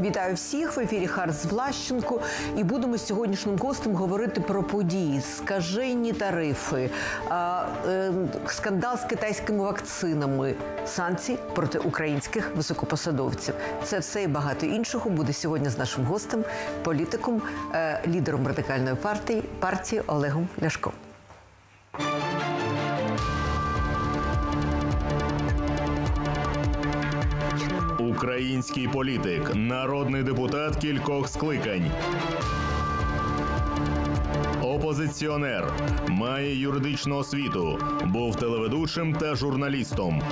Вітаю всіх в ефірі Харс Влащенко. І будемо з сьогоднішнім гостем говорити про події, скажені тарифи, е, скандал з китайськими вакцинами, санкції проти українських високопосадовців. Це все і багато іншого буде сьогодні з нашим гостем, політиком, е, лідером радикальної партії партії Олегом Ляшком. Український політик, народний депутат кількох скликань. Опозиціонер має юридичну освіту, був телеведучим та журналістом.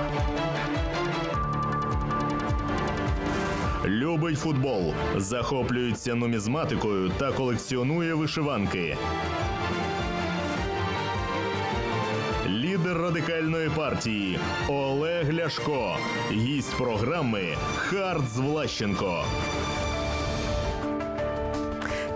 Любить футбол, захоплюється нумізматикою та колекціонує вишиванки. Лідер радикальної партії Олег Ляшко, гість програми Хард з Влащенко.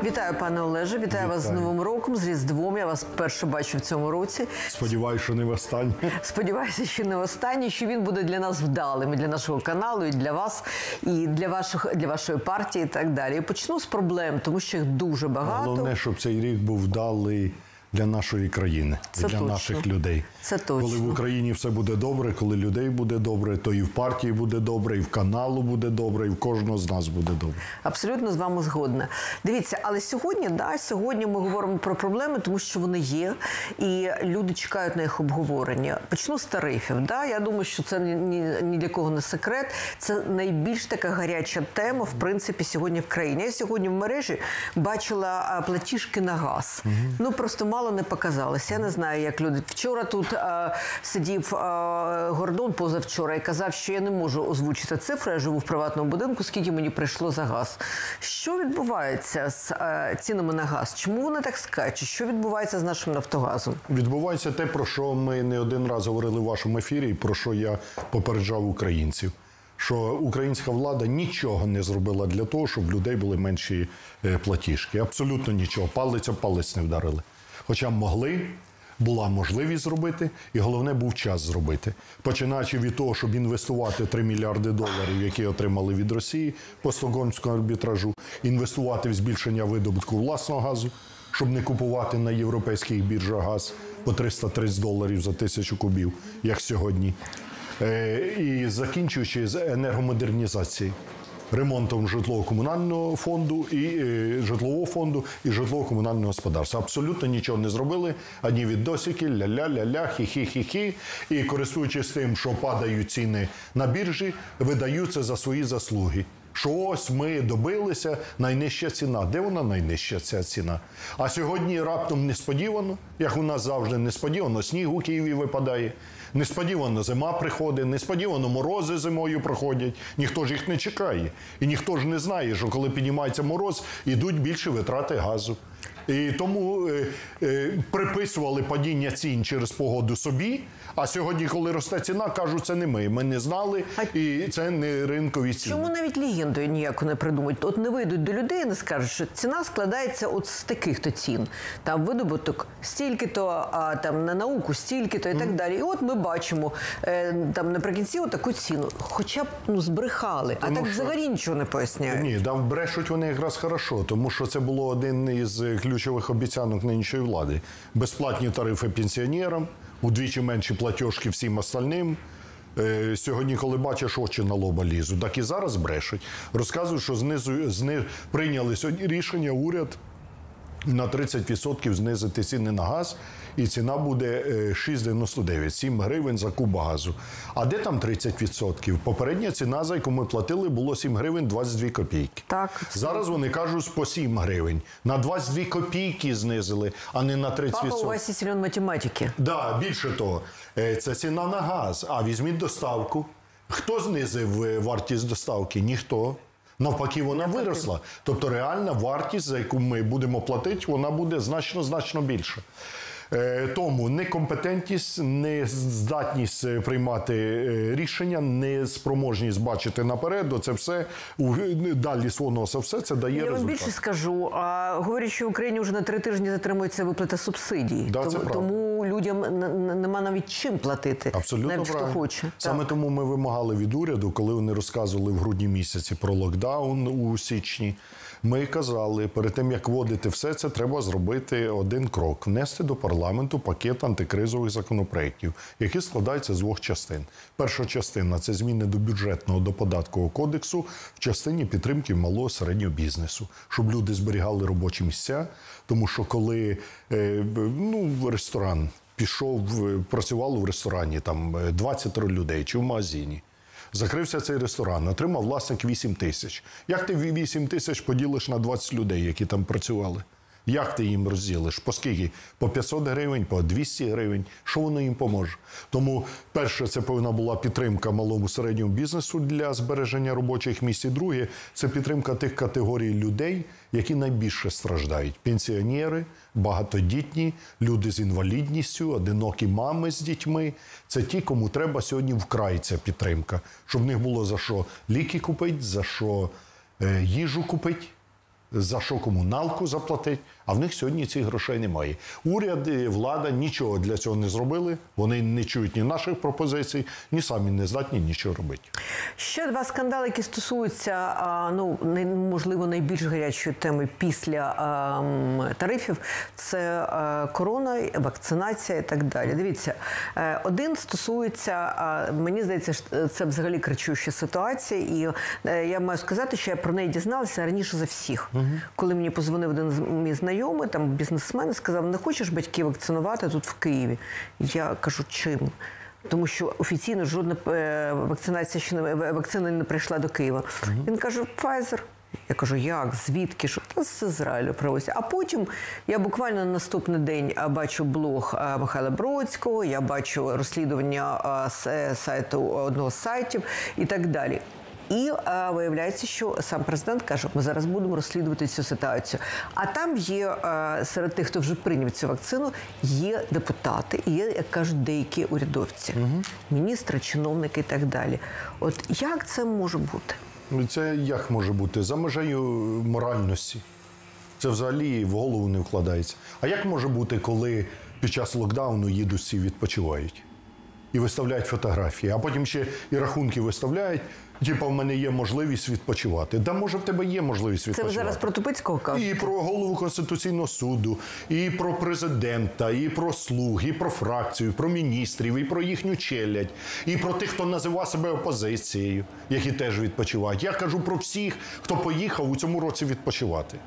Вітаю, пане Олеже. Вітаю, вас з Новим роком, з Різдвом. Я вас вперше бачу в цьому році. Сподіваюся, що не востаннє. Сподіваюся, що не в останній, що він буде для нас вдалим і для нашого каналу, і для вас, і для ваших для вашої партії, і так далі. І почну з проблем, тому що їх дуже багато. Головне, щоб цей рік був вдалий для нашої країни, Це для точно. наших людей. Це точно. Коли в Україні все буде добре, коли людей буде добре, то і в партії буде добре, і в каналу буде добре, і в кожного з нас буде добре. Абсолютно з вами згодна. Дивіться, але сьогодні, да, сьогодні ми говоримо про проблеми, тому що вони є, і люди чекають на їх обговорення. Почну з тарифів. Да? Я думаю, що це ні, ні, ні для кого не секрет. Це найбільш така гаряча тема, в принципі, сьогодні в країні. Я сьогодні в мережі бачила платіжки на газ. Ну просто мало не показалося. Я не знаю, як люди. Вчора тут а, сидів а, Гордон позавчора і казав, що я не можу озвучити цифри. Я живу в приватному будинку, скільки мені прийшло за газ. Що відбувається з а, цінами на газ? Чому вони так скачуть? Що відбувається з нашим Нафтогазом? Відбувається те, про що ми не один раз говорили в вашому ефірі, і про що я попереджав українців. Що українська влада нічого не зробила для того, щоб в людей були менші е, платіжки. Абсолютно нічого. Палець об палець не вдарили. Хоча могли, була можливість зробити, і головне був час зробити. Починаючи від того, щоб інвестувати 3 мільярди доларів, які отримали від Росії по стокгольмському арбітражу, інвестувати в збільшення видобутку власного газу, щоб не купувати на європейських біржах газ по 330 доларів за тисячу кубів, як сьогодні. Е, І закінчуючи з енергомодернізації. Ремонтом житлово-комунального фонду і е, житлового фонду і житлово-комунального господарства. Абсолютно нічого не зробили. Одні віддосики, ля-ля-ля-ля, хі-хі-хі-хі. І користуючись тим, що падають ціни на біржі, видаються за свої заслуги. Що ось ми добилися найнижча ціна. Де вона найнижча ця ціна? А сьогодні раптом несподівано, як у нас завжди несподівано, сніг у Києві випадає. Несподівано зима приходить, несподівано морози зимою проходять. Ніхто ж їх не чекає. І ніхто ж не знає, що коли піднімається мороз, йдуть більше витрати газу. І тому е, е, приписували падіння цін через погоду собі. А сьогодні, коли росте ціна, кажуть, це не ми. Ми не знали, і це не ринкові ціни. Чому навіть легендою ніяку не придумають? От не вийдуть до людей і не скажуть, що ціна складається от з таких-то цін. Там видобуток стільки-то, а там на науку стільки-то і так далі. І от ми бачимо е, там наприкінці таку ціну. Хоча б ну збрехали, а Тому так що- взагалі нічого не поясняють. Ні, да, брешуть вони якраз хорошо, тому що це було один із е, ключових обіцянок нинішньої влади. Безплатні тарифи пенсіонерам, удвічі менші платіжки всім остальним. Е, Сьогодні, коли бачиш, очі на лоба лізуть, так і зараз брешуть. Розказують, що знизу, зни, прийняли сьогодні рішення уряд на 30% знизити ціни на газ, і ціна буде е, 6,99, 7 гривень за куб газу. А де там 30%? Попередня ціна, за яку ми платили, було 7 гривень 22 копійки. Так. Зараз вони кажуть по 7 гривень. На 22 копійки знизили, а не на 30%. Папа, у вас є сильон математики. Да, більше того, е, це ціна на газ. А візьміть доставку. Хто знизив е, вартість доставки? Ніхто. Навпаки, вона виросла. Тобто реальна вартість, за яку ми будемо платити, вона буде значно значно більша. Е, Тому некомпетентність, нездатність е, приймати е, рішення, неспроможність бачити наперед, це все у далі свого носа, все це дає Я вам більше скажу. А говорять, що в Україні вже на три тижні затримується виплата субсидій. Да, тому, тому людям нема навіть чим платити. Абсолютно навіть хто хоче. Саме Так. тому ми вимагали від уряду, коли вони розказували в грудні місяці про локдаун у січні. Ми казали, перед тим як вводити все це, треба зробити один крок: внести до парламенту пакет антикризових законопроєктів, які складаються з двох частин. Перша частина це зміни до бюджетного до податкового кодексу в частині підтримки малого середнього бізнесу, щоб люди зберігали робочі місця. Тому що коли е, ну, ресторан пішов, е, працювало в ресторані там е, 20 людей чи в магазині. Закрився цей ресторан, отримав власник 8 тисяч. Як ти 8 тисяч поділиш на 20 людей, які там працювали? Як ти їм розділиш? По скільки? По 500 гривень, по 200 гривень. Що воно їм поможе? Тому, перше, це повинна була підтримка малому середньому бізнесу для збереження робочих місць. І друге, це підтримка тих категорій людей, які найбільше страждають: пенсіонери, багатодітні, люди з інвалідністю, одинокі мами з дітьми. Це ті, кому треба сьогодні вкрай ця підтримка, щоб в них було за що ліки купити, за що е, їжу купити за що комуналку заплатить, а в них сьогодні цих грошей немає. Уряд і влада нічого для цього не зробили. Вони не чують ні наших пропозицій, ні самі не здатні нічого робити. Ще два скандали, які стосуються ну можливо найбільш гарячої теми після тарифів. Це корона, вакцинація і так далі. Дивіться, е, один стосується, мені здається, це взагалі кричуща ситуація, і е, я маю сказати, що я про неї дізналася раніше за всіх. Коли мені позвонив один з мій знайомий, там бізнесмен, сказав: не хочеш батьків вакцинувати тут в Києві? Я кажу, чим? Тому що офіційно жодна е, вакцинація ще не вакцина не прийшла до Києва. Він каже: Pfizer. Я кажу, як, звідки? Що та з Ізраїлю привозять. А потім я буквально на наступний день бачу блог Михайла Бродського, я бачу розслідування з е, сайту одного з сайтів і так далі. І а, виявляється, що сам президент каже, ми зараз будемо розслідувати цю ситуацію. А там є а, серед тих, хто вже прийняв цю вакцину, є депутати, і є, як кажуть, деякі урядовці, міністри, чиновники і так далі. От як це може бути? Ну, Це як може бути? За межею моральності. Це взагалі в голову не вкладається. А як може бути, коли під час локдауну їдуть всі відпочивають? І виставляють фотографії, а потім ще і рахунки виставляють. Типа, в мене є можливість відпочивати. Да, може, в тебе є можливість Це ви відпочивати. зараз про Тупицького кажете? І про голову Конституційного суду, і про президента, і про слуг, і про фракцію, і про міністрів, і про їхню челядь, і про тих, хто називав себе опозицією, які теж відпочивають. Я кажу про всіх, хто поїхав у цьому році відпочивати.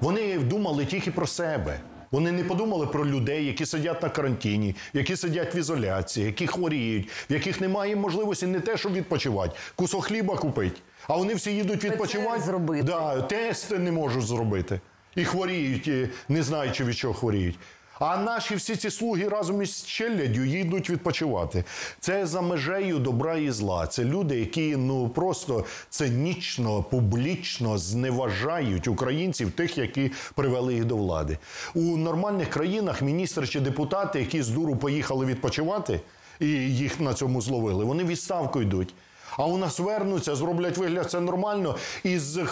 Вони думали тільки про себе. Вони не подумали про людей, які сидять на карантині, які сидять в ізоляції, які хворіють, в яких немає можливості не те, щоб відпочивати, кусок хліба купити. А вони всі їдуть відпочивати. зробити. Да, тести не можуть зробити. І хворіють, і не знаючи від чого хворіють. А наші всі ці слуги разом із челяддю їдуть відпочивати. Це за межею добра і зла. Це люди, які ну просто цинічно, публічно зневажають українців, тих, які привели їх до влади. У нормальних країнах міністри чи депутати, які з дуру поїхали відпочивати, і їх на цьому зловили, вони відставку йдуть. А у нас вернуться, зроблять вигляд це нормально. І з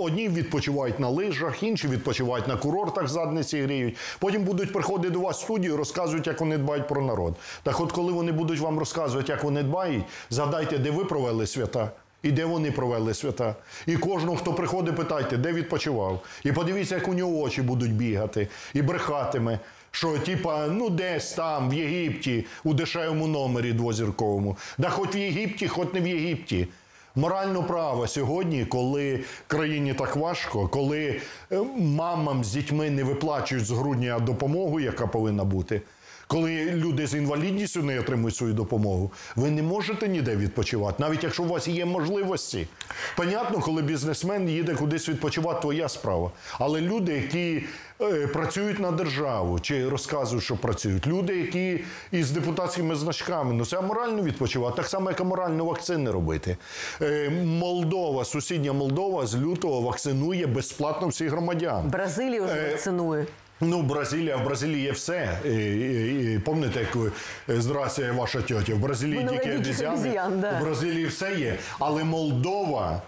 одні відпочивають на лижах, інші відпочивають на курортах, задниці гріють. Потім будуть приходити до вас в студію, розказують, як вони дбають про народ. Так, от коли вони будуть вам розказувати, як вони дбають, згадайте, де ви провели свята. І де вони провели свята. І кожного, хто приходить, питайте, де відпочивав. І подивіться, як у нього очі будуть бігати, і брехатиме, що типа, ну десь там, в Єгипті, у дешевому номері двозірковому. Да хоч в Єгипті, хоч не в Єгипті. Морально право сьогодні, коли країні так важко, коли е, мамам з дітьми не виплачують з грудня допомогу, яка повинна бути. Коли люди з інвалідністю не отримують свою допомогу, ви не можете ніде відпочивати, навіть якщо у вас є можливості. Понятно, коли бізнесмен їде кудись відпочивати, твоя справа. Але люди, які працюють на державу чи розказують, що працюють, люди, які із депутатськими значками, ну це аморально відпочивати, так само, як аморально вакцини робити. Е, Молдова, сусідня Молдова з лютого вакцинує безплатно всіх громадян. Бразилія вже Е, вакцинує. Ну, Бразилія, в Бразилії є все. І, і, і, пам'ятаєте, як е, здрасте, ваша тьотя, в Бразилії тільки обізяни, обізян, да. в Бразилії все є. Але Молдова,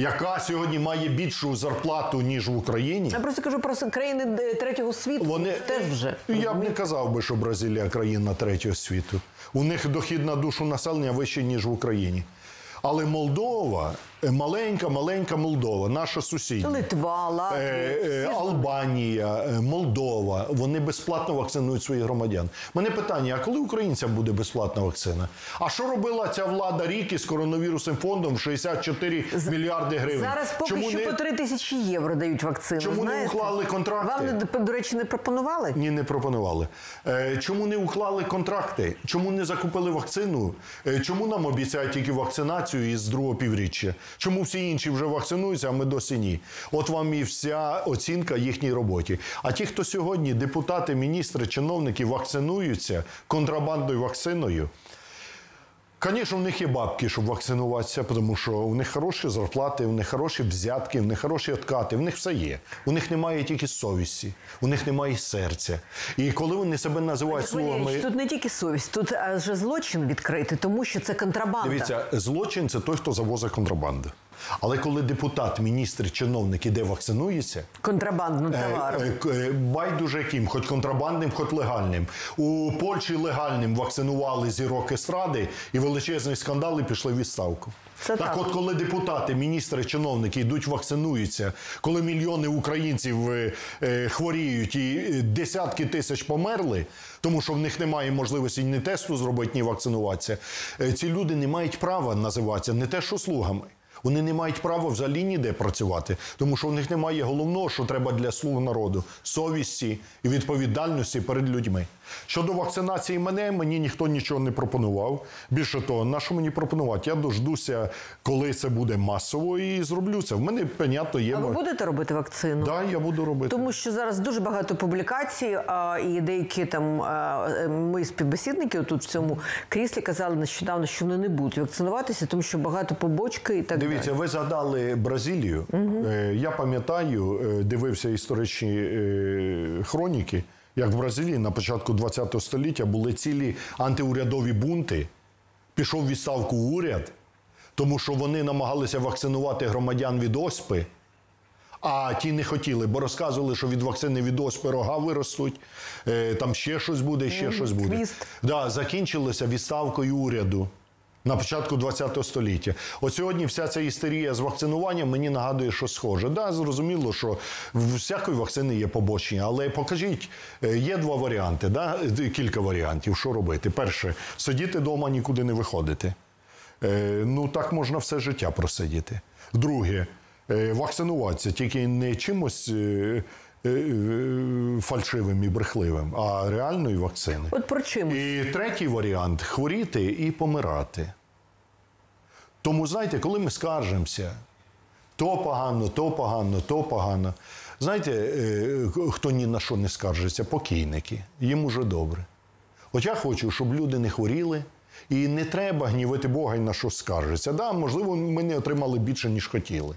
яка сьогодні має більшу зарплату ніж в Україні. Я просто кажу про країни третього світу. Вони теж вже я б не казав би, що Бразилія країна третього світу. У них дохід на душу населення вищий, ніж в Україні. Але Молдова, маленька, маленька Молдова, наша сусідня. Литва, Латвія. Е, е, Албанія, е, Молдова, вони безплатно вакцинують своїх громадян. Мене питання: а коли українцям буде безплатна вакцина? А що робила ця влада рік із коронавірусним фондом в 64 мільярди гривень? Зараз поки Чому що не... по 3 тисячі євро дають вакцину. Чому не уклали контракти? Вам, до- до речі, не пропонували? Ні, не пропонували. Е, чому не уклали контракти? Чому не закупили вакцину? Е, чому нам обіцяють тільки вакцинацію із другого півріччя? Чому всі інші вже вакцинуються, а ми досі ні? От вам і вся оцінка їхній роботі. А ті, хто сьогодні, депутати, міністри, чиновники, вакцинуються контрабандною вакциною. Звісно, в них є бабки, щоб вакцинуватися, тому що у них хороші зарплати, у них хороші взятки, у них хороші откати, у них все є. У них немає тільки совісті, у них немає серця. І коли вони себе називають словами. Тут не тільки совість, тут вже злочин відкритий, тому що це контрабанда. Дивіться, злочин це той, хто завозить контрабанду. Але коли депутат, міністр, чиновник іде вакцинується, Контрабандним Е, товаром. е, е, Байдуже яким, хоч контрабандним, хоч легальним. У Польщі легальним вакцинували зірок естради і величезний скандал і пішли в відставку. Це так. от коли депутати, міністри, чиновники йдуть вакцинуються, коли мільйони українців хворіють і десятки тисяч померли, тому що в них немає можливості ні тесту зробити, ні вакцинуватися, ці люди не мають права називатися не те, що слугами. Вони не мають права взагалі ніде працювати, тому що у них немає головного, що треба для слуг народу совісті і відповідальності перед людьми. Щодо вакцинації мене, мені ніхто нічого не пропонував. Більше того, на що мені пропонувати? Я дождуся, коли це буде масово, і зроблю це. В мене, понятно, є. А ви будете робити вакцину? Да, я буду робити. Тому що зараз дуже багато публікацій, а, і деякі там а, е, мої співбесідники тут в цьому кріслі казали нещодавно, що вони не будуть вакцинуватися, тому що багато побочки і так Дивіться, ви згадали Бразилію. Е, Я пам'ятаю, е, дивився історичні е, хроніки, як в Бразилії на початку ХХ століття були цілі антиурядові бунти. Пішов відставку уряд, тому що вони намагалися вакцинувати громадян від оспи. А ті не хотіли, бо розказували, що від вакцини від оспи рога виростуть, там ще щось буде, ще щось буде. Да, закінчилося відставкою уряду на початку ХХ століття. От сьогодні вся ця істерія з вакцинуванням мені нагадує, що схоже. Да, зрозуміло, що всякої вакцини є побочні, але покажіть, е, є два варіанти, да? е, кілька варіантів, що робити. Перше, сидіти вдома, нікуди не виходити. Е, ну так можна все життя просидіти. Друге, вакцинуватися тільки не чимось фальшивим і брехливим, а реальною вакциною. От про чим? І третій варіант хворіти і помирати. Тому, знаєте, коли ми скаржимося, то погано, то погано, то погано. Знаєте, е, хто ні на що не скаржиться, покійники, їм уже добре. От я хочу, щоб люди не хворіли, і не треба гнівити Бога і на що скаржиться. Да, можливо, ми не отримали більше, ніж хотіли.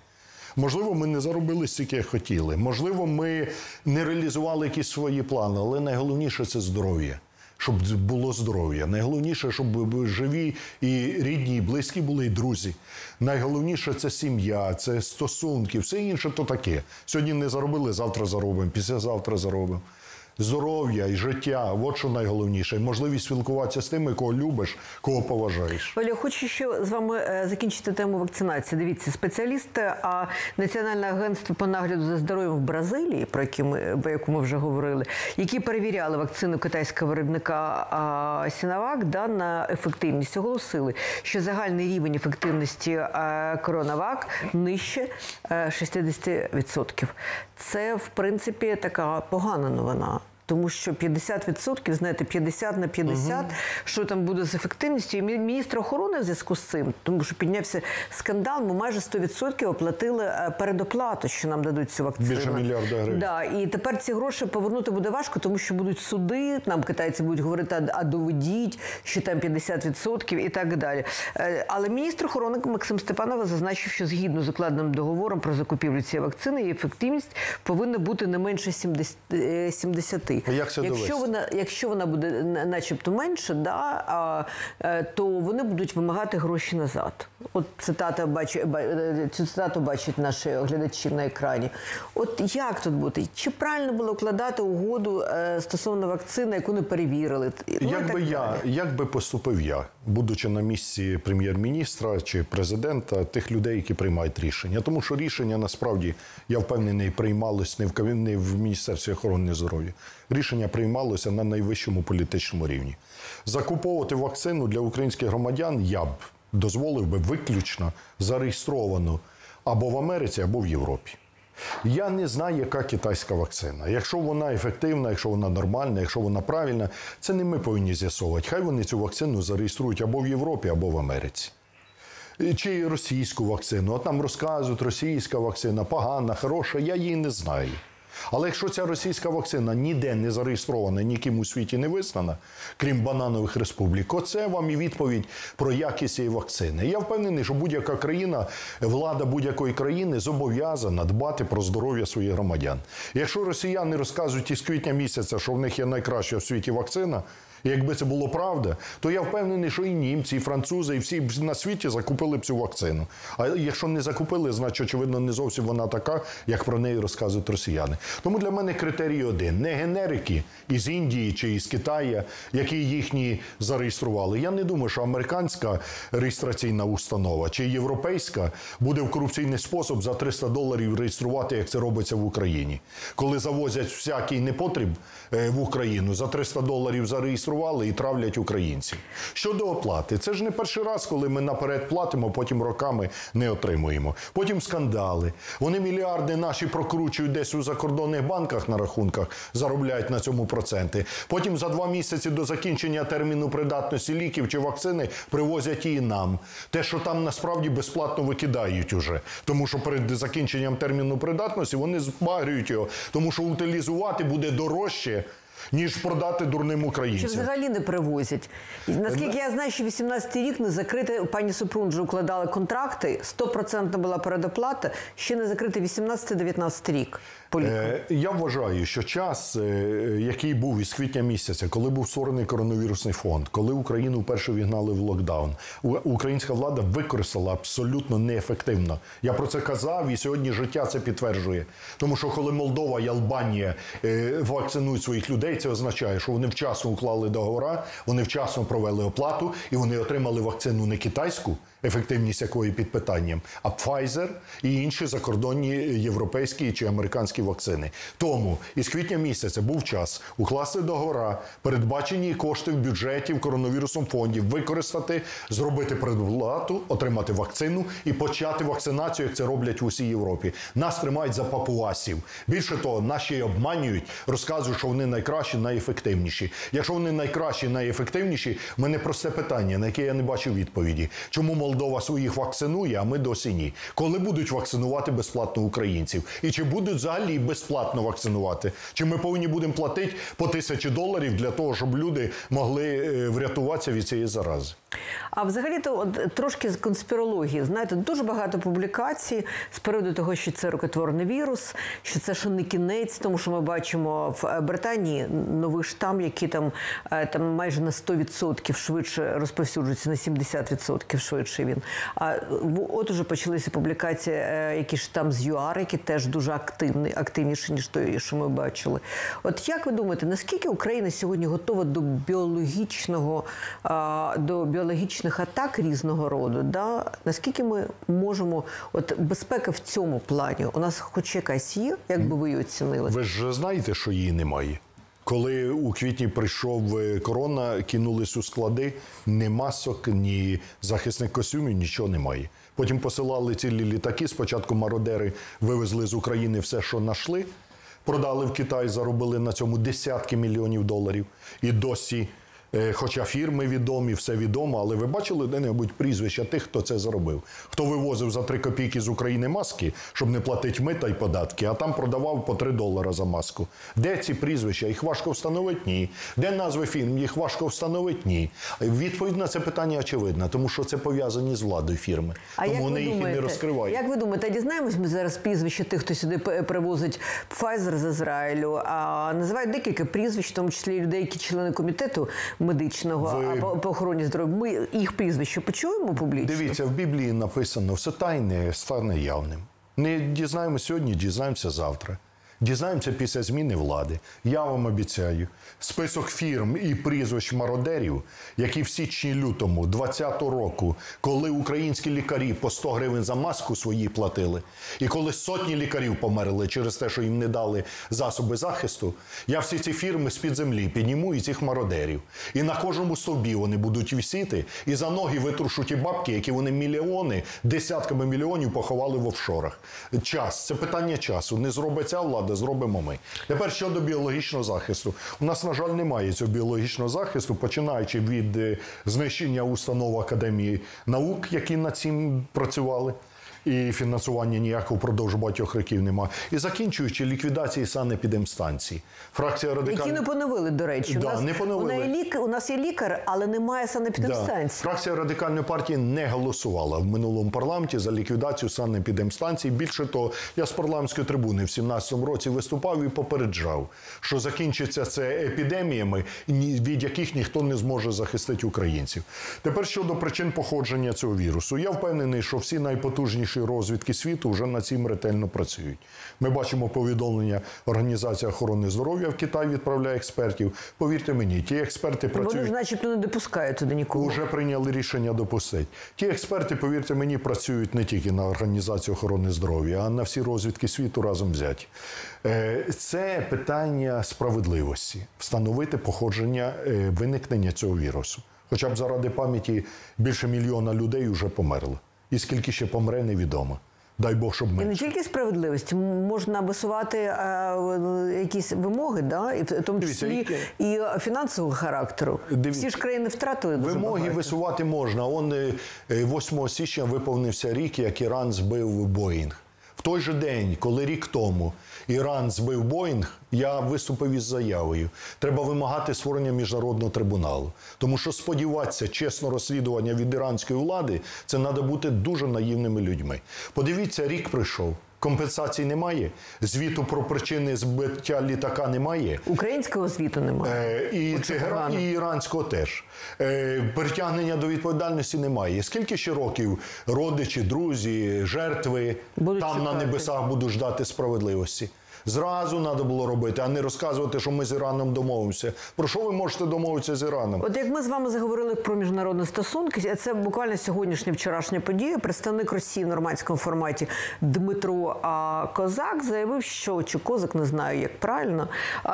Можливо, ми не заробили стільки, як хотіли. Можливо, ми не реалізували якісь свої плани, але найголовніше це здоров'я. Щоб було здоров'я. Найголовніше, щоб живі і рідні, і близькі були, і друзі. Найголовніше це сім'я, це стосунки, все інше то таке. Сьогодні не заробили, завтра заробимо, післязавтра заробимо. Здоров'я і життя от що найголовніше. Можливість спілкуватися з тими, кого любиш, кого поважаєш. Оля, хочу ще з вами е, закінчити тему вакцинації. Дивіться, спеціалісти а Національне агентство по нагляду за здоров'ям в Бразилії, про які ми про яку ми вже говорили, які перевіряли вакцину китайського виробника а, Сіновак да, на ефективність, оголосили, що загальний рівень ефективності а, Коронавак нижче е, 60%. Це в принципі така погана новина. Тому що 50%, знаєте, 50 на 50, що там буде з ефективністю. І мі- міністр охорони в зв'язку з цим, тому що піднявся скандал, ми майже 100% оплатили е, передоплату, що нам дадуть цю вакцину. Більше мільярда гривень. Да, і тепер ці гроші повернути буде важко, тому що будуть суди, нам китайці будуть говорити, а- доведіть, що там 50% і так далі. Е, Але міністр охорони Максим Степанова зазначив, що згідно з укладеним договором про закупівлю цієї вакцини, її ефективність повинна бути не менше 70. е, 70. Довести. А як це якщо вона, якщо вона буде начебто менше, да, а, е, то вони будуть вимагати гроші назад. От цитата бачу, ба- е, цю цитату бачать наші глядачі на екрані. От як тут бути? Чи правильно було укладати угоду е, стосовно вакцини, яку не перевірили? Ну, Як би я, як би поступив я, будучи на місці прем'єр-міністра чи президента, тих людей, які приймають рішення, тому що рішення насправді я впевнений приймалось не в не в міністерстві охорони здоров'я. Рішення приймалося на найвищому політичному рівні. Закуповувати вакцину для українських громадян я б дозволив би виключно зареєстровану або в Америці, або в Європі. Я не знаю, яка китайська вакцина. Якщо вона ефективна, якщо вона нормальна, якщо вона правильна, це не ми повинні з'ясовувати. Хай вони цю вакцину зареєструють або в Європі, або в Америці. Чи російську вакцину. От нам розказують, російська вакцина погана, хороша, я її не знаю. Але якщо ця російська вакцина ніде не зареєстрована, ніким у світі не визнана, крім бананових республік, оце вам і відповідь про якість цієї вакцини. Я впевнений, що будь-яка країна, влада будь-якої країни зобов'язана дбати про здоров'я своїх громадян. Якщо росіяни розказують із квітня місяця, що в них є найкраща в світі вакцина. Якби це було правда, то я впевнений, що і німці, і французи, і всі на світі закупили б цю вакцину. А якщо не закупили, значить, очевидно, не зовсім вона така, як про неї розказують росіяни. Тому для мене критерій один: не генерики із Індії чи із Китаю, які їхні зареєстрували. Я не думаю, що американська реєстраційна установа чи європейська буде в корупційний спосіб за 300 доларів реєструвати, як це робиться в Україні. Коли завозять всякий непотріб в Україну за 300 доларів зареєстрували і травлять українців. Щодо оплати, це ж не перший раз, коли ми наперед платимо, потім роками не отримуємо. Потім скандали. Вони мільярди наші прокручують десь у закордонних банках на рахунках, заробляють на цьому проценти. Потім за два місяці до закінчення терміну придатності ліків чи вакцини привозять її нам. Те, що там насправді безплатно викидають уже, тому що перед закінченням терміну придатності вони збагрюють його, тому що утилізувати буде дорожче. Ніж продати дурним Чи взагалі не привозять? Наскільки я знаю, що 18-й рік не закрити, пані Супрун вже укладали контракти, 100% була передоплата, ще не закрити 18-19 рік. По. Е, Я вважаю, що час, е, який був із квітня місяця, коли був створений коронавірусний фонд, коли Україну вперше вігнали в локдаун, українська влада використала абсолютно неефективно. Я про це казав, і сьогодні життя це підтверджує. Тому що коли Молдова і Албанія е, вакцинують своїх людей, це означає, що вони вчасно уклали договори, вони вчасно провели оплату і вони отримали вакцину не китайську, ефективність якої під питанням, а Pfizer і інші закордонні європейські чи американські вакцини. Тому із квітня місяця був час укласти договора, передбачені кошти в бюджеті в коронавірусом фонді, використати, зробити предоплату, отримати вакцину і почати вакцинацію, як це роблять в усій Європі. Нас тримають за папуасів. Більше того, наші обманюють, розказують, що вони найкращі, найефективніші. Якщо вони найкращі, найефективніші, мене просте питання, на яке я не бачу відповіді. Чому Молдова своїх вакцинує, а ми досі ні? Коли будуть вакцинувати безплатно українців? І чи будуть взагалі безплатно вакцинувати? Чи ми повинні будемо платити по тисячі доларів для того, щоб люди могли е, врятуватися від цієї зарази? А взагалі-то трошки з конспірології. Знаєте, дуже багато публікацій з приводу того, що це рукотворний вірус, що це ще не кінець, тому що ми бачимо в е, Британії новий штам, який там, е, там майже на 100% швидше розповсюджується, на 70% швидше він. А от уже почалися публікації, е, які штам з ЮАР, який теж дуже активний, активніший, ніж той, що ми бачили. От як ви думаєте, наскільки Україна сьогодні готова до біологічного, до біологічних атак різного роду? Да? Наскільки ми можемо, от безпека в цьому плані, у нас хоч якась є, як би ви її оцінили? Ви ж знаєте, що її немає. Коли у квітні прийшов е, корона, кинулись у склади, ні масок, ні захисних костюмів, нічого немає. Потім посилали цілі літаки. Спочатку мародери вивезли з України все, що знайшли, продали в Китай, заробили на цьому десятки мільйонів доларів. І досі Хоча фірми відомі, все відомо, але ви бачили де-небудь прізвища тих, хто це зробив? Хто вивозив за 3 копійки з України маски, щоб не платити мита й податки, а там продавав по 3 долара за маску. Де ці прізвища? Їх важко встановити? Ні. Де назви фірм? Їх важко встановити? Ні. Відповідь на це питання очевидна, тому що це пов'язані з владою фірми. А тому вони їх і не розкривають. Як ви думаєте, дізнаємось ми зараз прізвище тих, хто сюди привозить Pfizer з Ізраїлю, а називають декілька прізвищ, в тому числі людей, які члени комітету медичного Ви- або по, охороні здоров'я. Ми їх прізвище почуємо публічно? Дивіться, в Біблії написано, все тайне стане явним. Не дізнаємося сьогодні, дізнаємося завтра. Дізнаємося після зміни влади. Я вам обіцяю, список фірм і прізвищ мародерів, які в січні лютому 20-го року, коли українські лікарі по 100 гривень за маску свої платили, і коли сотні лікарів померли через те, що їм не дали засоби захисту, я всі ці фірми з-під землі підніму і цих мародерів. І на кожному стовбі вони будуть висіти, і за ноги витрушу ті бабки, які вони мільйони, десятками мільйонів поховали в офшорах. Час це питання часу. Не зробить ця влада, зробимо ми. Тепер щодо біологічного захисту. У нас, на жаль, немає цього біологічного захисту, починаючи від е, знищення установ Академії наук, які над цим працювали. І фінансування ніякого впродовж багатьох років немає. І закінчуючи ліквідацією санепідемстанцій. Фракція Які не поновили, до речі. Да, у, нас, не поновили. У, неї лік, у нас є лікар, але немає Да. Фракція радикальної партії не голосувала в минулому парламенті за ліквідацію санепідемстанцій. Більше того, я з парламентської трибуни в 17-му році виступав і попереджав, що закінчиться це епідеміями, від яких ніхто не зможе захистити українців. Тепер щодо причин походження цього вірусу, я впевнений, що всі найпотужніші розвідки світу вже над цим ретельно працюють. Ми бачимо повідомлення Організації охорони здоров'я в Китай відправляє експертів. Повірте мені, ті експерти працюють. Вони ж начебто не допускають туди нікого. Уже прийняли рішення допустити. Ті експерти, повірте мені, працюють не тільки на Організацію охорони здоров'я, а на всі розвідки світу разом взяті. Е, Це питання справедливості встановити походження е, виникнення цього вірусу. Хоча б заради пам'яті більше мільйона людей вже померло. І скільки ще помре, невідомо. Дай Бог, щоб І не тільки справедливість, можна висувати е, якісь вимоги, да? і в тому числі і фінансового характеру. Дивіться. Всі ж країни втратили дуже Вимоги багато. висувати можна. Он е, е, 8 січня виповнився рік, як Іран збив Боїнг. В той же день, коли рік тому Іран збив Боїнг, я виступив із заявою. Треба вимагати створення міжнародного трибуналу. Тому що сподіватися чесно розслідування від іранської влади це треба бути дуже наївними людьми. Подивіться, рік прийшов. Компенсацій немає, звіту про причини збиття літака немає. Українського звіту немає. Е, І, Оце і іранського теж. Е, Притягнення до відповідальності немає. Скільки ще років родичі, друзі, жертви Будуть там на небесах будуть ждати справедливості? Зразу треба було робити, а не розказувати, що ми з Іраном домовимося. Про що ви можете домовитися з Іраном? От як ми з вами заговорили про міжнародні стосунки, це буквально сьогоднішня вчорашня подія. Представник Росії в нормандському форматі Дмитро Козак заявив, що чи Козак не знаю, як правильно,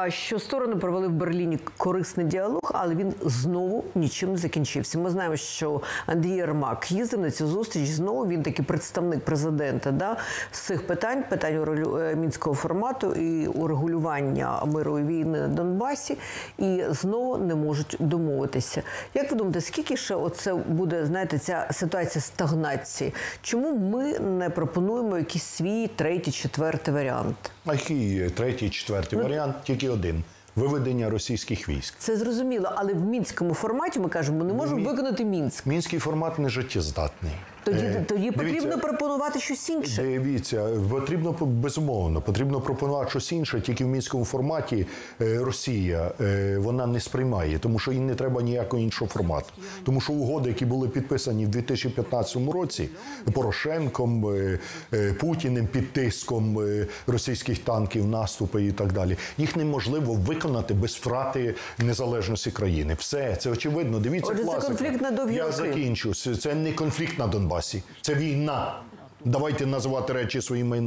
що сторони провели в Берліні корисний діалог, але він знову нічим не закінчився. Ми знаємо, що Андрій Єрмак їздив на цю зустріч. Знову він такий представник президента да, з цих питань, питань е, мінського формату і урегулювання миру і війни на Донбасі, і знову не можуть домовитися. Як ви думаєте, скільки ще оце буде, знаєте, ця ситуація стагнації? Чому ми не пропонуємо якийсь свій третій, четвертий варіант? А який третій, четвертий Ну, варіант? Тільки один виведення російських військ. Це зрозуміло, але в мінському форматі ми кажемо, ми не можемо виконати мінськ. Мінський формат не життєздатний. Тоді, Е, тоді дивіться, потрібно пропонувати щось інше. Дивіться, потрібно безумовно, потрібно пропонувати щось інше. Тільки в мінському форматі е, Росія е, вона не сприймає, тому що їй не треба ніякого іншого формату. Тому що угоди, які були підписані в 2015 році Порошенком, е, е, Путіним під тиском е, російських танків, наступи і так далі, їх неможливо виконати без втрати незалежності країни. Все це очевидно. Дивіться, Отже, це конфлікт на довгі Я роки. закінчу. Це не конфлікт на Донбасі, це війна. Давайте називати речі своїми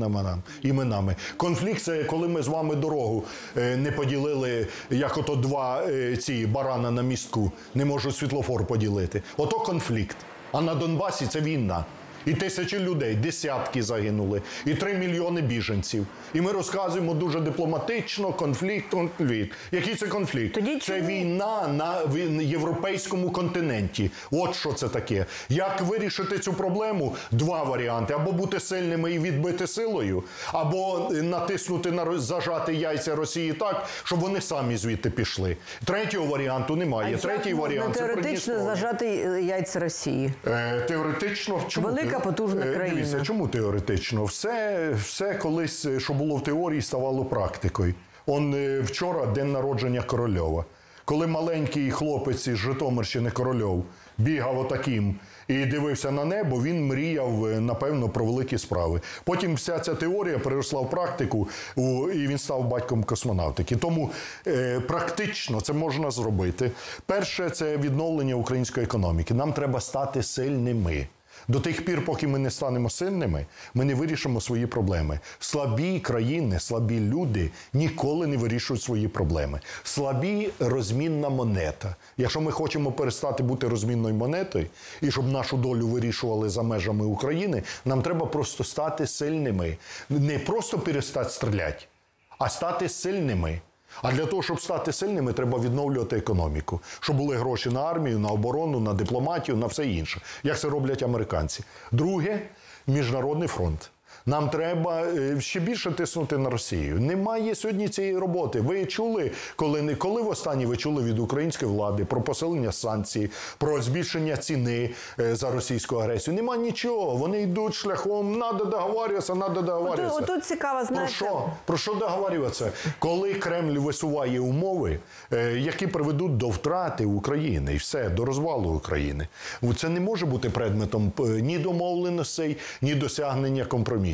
іменами. Конфлікт це коли ми з вами дорогу е, не поділили, як ото два е, ці барана на містку, не можу світлофор поділити. Ото конфлікт. А на Донбасі це війна. І тисячі людей, десятки загинули, і три мільйони біженців. І ми розказуємо дуже дипломатично конфлікт, конфлікт. Який це конфлікт? Тоді це чому? війна на європейському континенті. От що це таке. Як вирішити цю проблему? Два варіанти: або бути сильними і відбити силою, або натиснути на зажати яйця Росії так, щоб вони самі звідти пішли. Третього варіанту немає. Третій варіант це теоретично зажати яйця Росії. Е, Теоретично чому Велика, потужна Е, країна. Дивіться, чому теоретично? Все, все колись, е, що було в теорії, ставало практикою. Он е, вчора день народження Корольова. Коли маленький хлопець із Житомирщини Корольов бігав отаким і дивився на небо, він мріяв, е, напевно, про великі справи. Потім вся ця теорія переросла в практику, і він став батьком космонавтики. Тому е, практично це можна зробити. Перше, це відновлення української економіки. Нам треба стати сильними. До тих пір, поки ми не станемо сильними, ми не вирішимо свої проблеми. Слабі країни, слабі люди ніколи не вирішують свої проблеми. Слабі розмінна монета. Якщо ми хочемо перестати бути розмінною монетою і щоб нашу долю вирішували за межами України, нам треба просто стати сильними. Не просто перестати стріляти, а стати сильними. А для того, щоб стати сильними, треба відновлювати економіку, щоб були гроші на армію, на оборону, на дипломатію, на все інше, як це роблять американці. Друге міжнародний фронт. Нам треба е, ще більше тиснути на Росію. Немає сьогодні цієї роботи. Ви чули, коли не коли востаннє ви чули від української влади про посилення санкцій, про збільшення ціни е, за російську агресію? Нема нічого. Вони йдуть шляхом надо договорюватися, надо договорюватися. Отут, отут цікаво, Про що? Про що договорюватися? Коли Кремль висуває умови, е, які приведуть до втрати України і все, до розвалу України. Це не може бути предметом ні домовленостей, ні досягнення компромісу.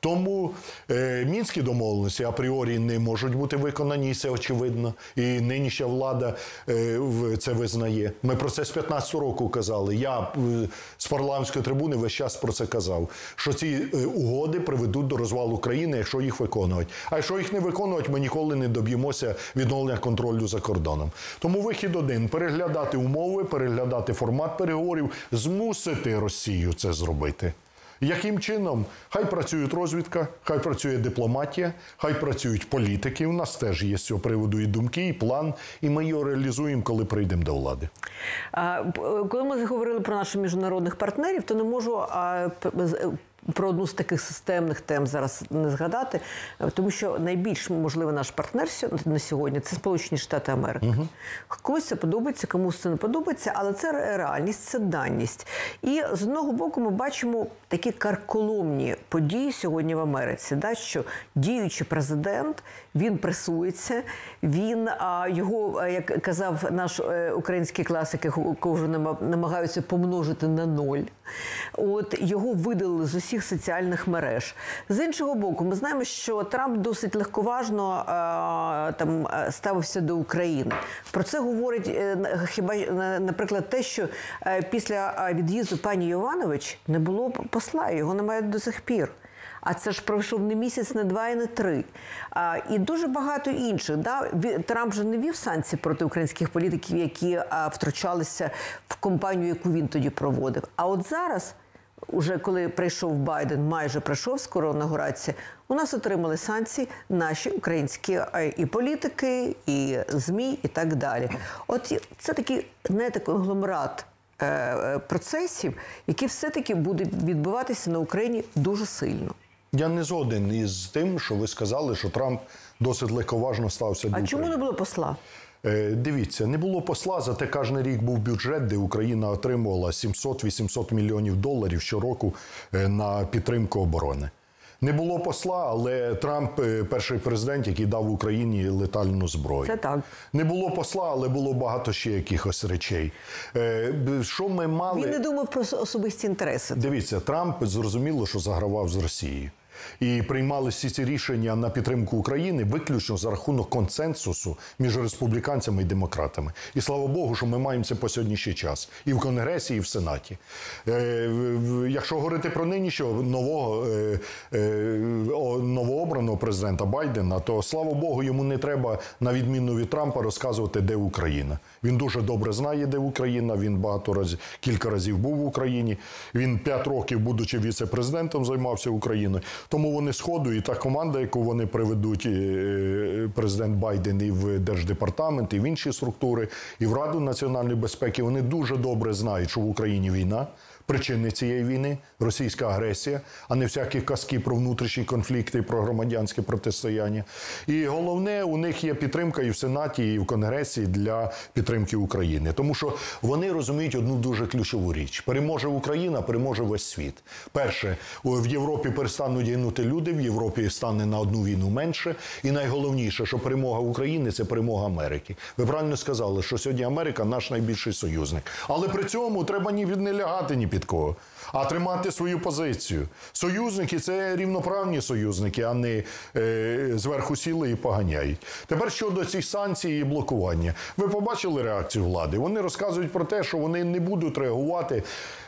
Тому е, мінські домовленості апріорі не можуть бути виконані, це очевидно. І нинішня влада е, це визнає. Ми про це з 15 року казали. Я е, з парламентської трибуни весь час про це казав. Що ці е, угоди приведуть до розвалу країни, якщо їх виконувати. А якщо їх не виконувати, ми ніколи не доб'ємося відновлення контролю за кордоном. Тому вихід один: переглядати умови, переглядати формат переговорів, змусити Росію це зробити. Яким чином? Хай працюють розвідка, хай працює дипломатія, хай працюють політики. У нас теж є з цього приводу і думки, і план, і ми його реалізуємо, коли прийдемо до влади. Коли ми заговорили про наших міжнародних партнерів, то не можу про одну з таких системних тем зараз не згадати, е, тому що найбільш можливий наш партнер на сьогодні це Сполучені Штати Америки. Комусь це подобається, комусь це не подобається, але це реальність, це даність. І з одного боку ми бачимо такі карколомні події сьогодні в Америці, да, що діючий президент він пресується, він а, його, як казав наш е, український класик, якого вже намагаються помножити на ноль. От його видалили з усіх соціальних мереж. З іншого боку, ми знаємо, що Трамп досить легковажно а, там ставився до України. Про це говорить е, хіба е, наприклад те, що е, після від'їзду пані Йованович не було посла, його немає до сих пір. А це ж пройшов не місяць, не два і не три. А, і дуже багато інших. Да? Трамп же не вів санкції проти українських політиків, які а, втручалися в кампанію, яку він тоді проводив. А от зараз, уже коли прийшов Байден, майже прийшов скоро інаугурація, у нас отримали санкції наші українські і політики, і ЗМІ, і так далі. От це такий знаєте, конгломерат е, е, процесів, які все-таки будуть відбуватися на Україні дуже сильно. Я не згоден із тим, що ви сказали, що Трамп досить легковажно стався до А чому не було посла? Е, Дивіться, не було посла, зате кожен рік був бюджет, де Україна отримувала 700-800 мільйонів доларів щороку е, на підтримку оборони. Не було посла, але Трамп е, перший президент, який дав Україні летальну зброю. Це так. Не було посла, але було багато ще якихось речей. Що ми мали? Він не думав про особисті інтереси. Дивіться, Трамп зрозуміло, що загравав з Росією. І приймали всі ці рішення на підтримку України виключно за рахунок консенсусу між республіканцями і демократами. І слава Богу, що ми маємо це по сьогоднішній час і в Конгресі, і в Сенаті. Е, якщо говорити про нинішнього нового е, е, новообраного президента Байдена, то слава Богу, йому не треба на відміну від Трампа розказувати, де Україна. Він дуже добре знає, де Україна. Він багато разів кілька разів був в Україні. Він п'ять років, будучи віце-президентом, займався Україною. Тому вони сходу, і та команда, яку вони приведуть, е, президент Байден і в держдепартамент, і в інші структури, і в Раду національної безпеки, вони дуже добре знають, що в Україні війна. Причини цієї війни російська агресія, а не всякі казки про внутрішні конфлікти, про громадянське протистояння. І головне, у них є підтримка і в Сенаті, і в Конгресі для підтримки України, тому що вони розуміють одну дуже ключову річ: переможе Україна, переможе весь світ. Перше, в Європі перестануть гинути люди, в Європі стане на одну війну менше. І найголовніше, що перемога України це перемога Америки. Ви правильно сказали, що сьогодні Америка наш найбільший союзник. Але при цьому треба ні від не лягати ні під кого, а тримати свою позицію. Союзники це рівноправні союзники, а не е, зверху сіли і поганяють. Тепер щодо цих санкцій і блокування. Ви побачили реакцію влади? Вони розказують про те, що вони не будуть реагувати.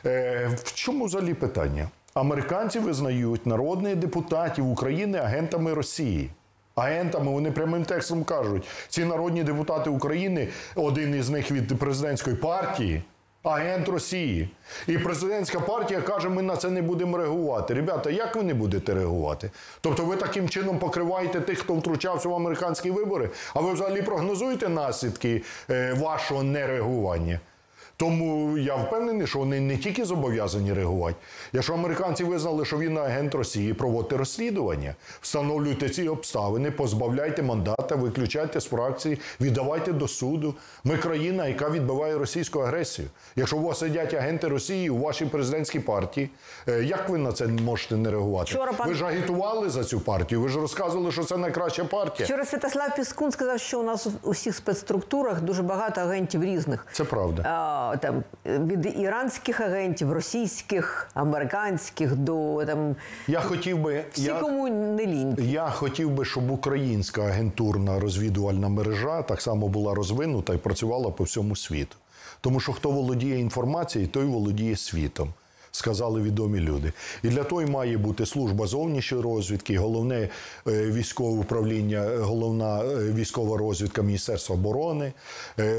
Е, в чому взагалі питання? Американці визнають народних депутатів України агентами Росії. Агентами вони прямим текстом кажуть, ці народні депутати України, один із них від президентської партії, агент Росії. І президентська партія каже, ми на це не будемо реагувати. Ребята, як ви не будете реагувати? Тобто ви таким чином покриваєте тих, хто втручався в американські вибори, а ви взагалі прогнозуєте наслідки е, вашого нереагування? Тому я впевнений, що вони не тільки зобов'язані реагувати. Якщо американці визнали, що він агент Росії, проводьте розслідування, встановлюйте ці обставини, позбавляйте мандата, виключайте з фракції, віддавайте до суду. Ми країна, яка відбиває російську агресію. Якщо у вас сидять агенти Росії у вашій президентській партії, е, як ви на це можете не реагувати? Вчора пан- Ви ж агітували за цю партію, ви ж розказували, що це найкраща партія. Вчора Святослав Піскун сказав, що у нас у всіх спецструктурах дуже багато агентів різних. Це правда. Там, від іранських агентів, російських, американських до там Я хотів би всі, я... кому не лінь. Я хотів би, щоб українська агентурна розвідувальна мережа так само була розвинута і працювала по всьому світу. Тому що хто володіє інформацією, той володіє світом. Сказали відомі люди. І для того має бути служба зовнішньої розвідки, головне е, військове управління, е, головна е, військова розвідка Міністерства оборони,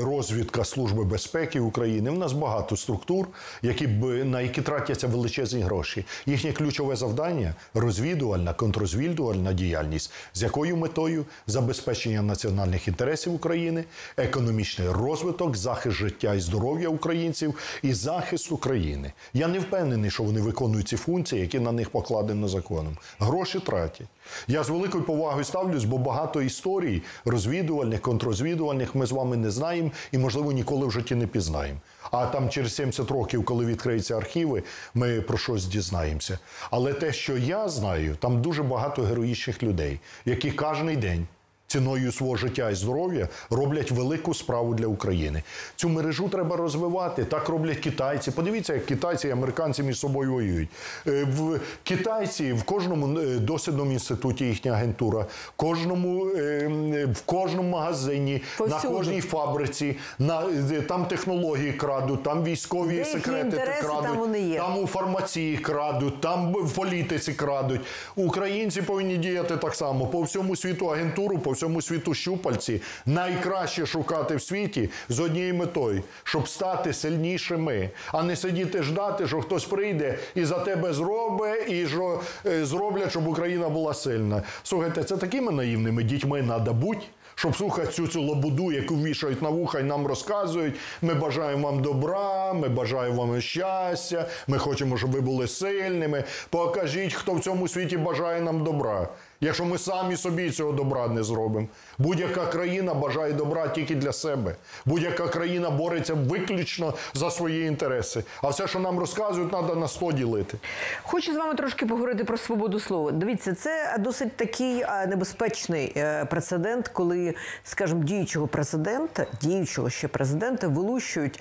розвідка Служби безпеки України. У нас багато структур, які б на які тратяться величезні гроші. Їхнє ключове завдання розвідувальна, контрозвідувальна діяльність, з якою метою забезпечення національних інтересів України, економічний розвиток, захист життя і здоров'я українців і захист України. Я не впевнений, що вони виконують ці функції, які на них покладені законом. Гроші тратять. Я з великою повагою ставлюсь, бо багато історій розвідувальних, контрозвідувальних ми з вами не знаємо і, можливо, ніколи в житті не пізнаємо. А там через 70 років, коли відкриються архіви, ми про щось дізнаємося. Але те, що я знаю, там дуже багато героїчних людей, які кожен день ціною свого життя і здоров'я роблять велику справу для України. Цю мережу треба розвивати. Так роблять китайці. Подивіться, як китайці і американці між собою воюють. Е, В китайці в кожному е, дослідному інституті їхня агентура, в кожному, е, в кожному магазині, на кожній фабриці, на там технології крадуть, там військові Де секрети інтереси, крадуть, там вони є. там у фармації крадуть, там в політиці крадуть. Українці повинні діяти так само. По всьому світу агентуру, по всьому світу щупальці. Найкраще шукати в світі з однією метою, щоб стати сильнішими, а не сидіти ждати, що хтось прийде і за тебе зробить, і що е, зроблять, щоб Україна була сильна. Слухайте, це такими наївними дітьми треба бути. Щоб слухати цю цю лобуду, яку вішають на вуха і нам розказують. Ми бажаємо вам добра, ми бажаємо вам щастя, ми хочемо, щоб ви були сильними. Покажіть, хто в цьому світі бажає нам добра. Якщо ми самі собі цього добра не зробимо. Будь-яка країна бажає добра тільки для себе. Будь-яка країна бореться виключно за свої інтереси. А все, що нам розказують, треба на сто ділити. Хочу з вами трошки поговорити про свободу слова. Дивіться, це досить такий е, небезпечний е, прецедент, коли скажімо, діючого президента, діючого ще президента, вилущують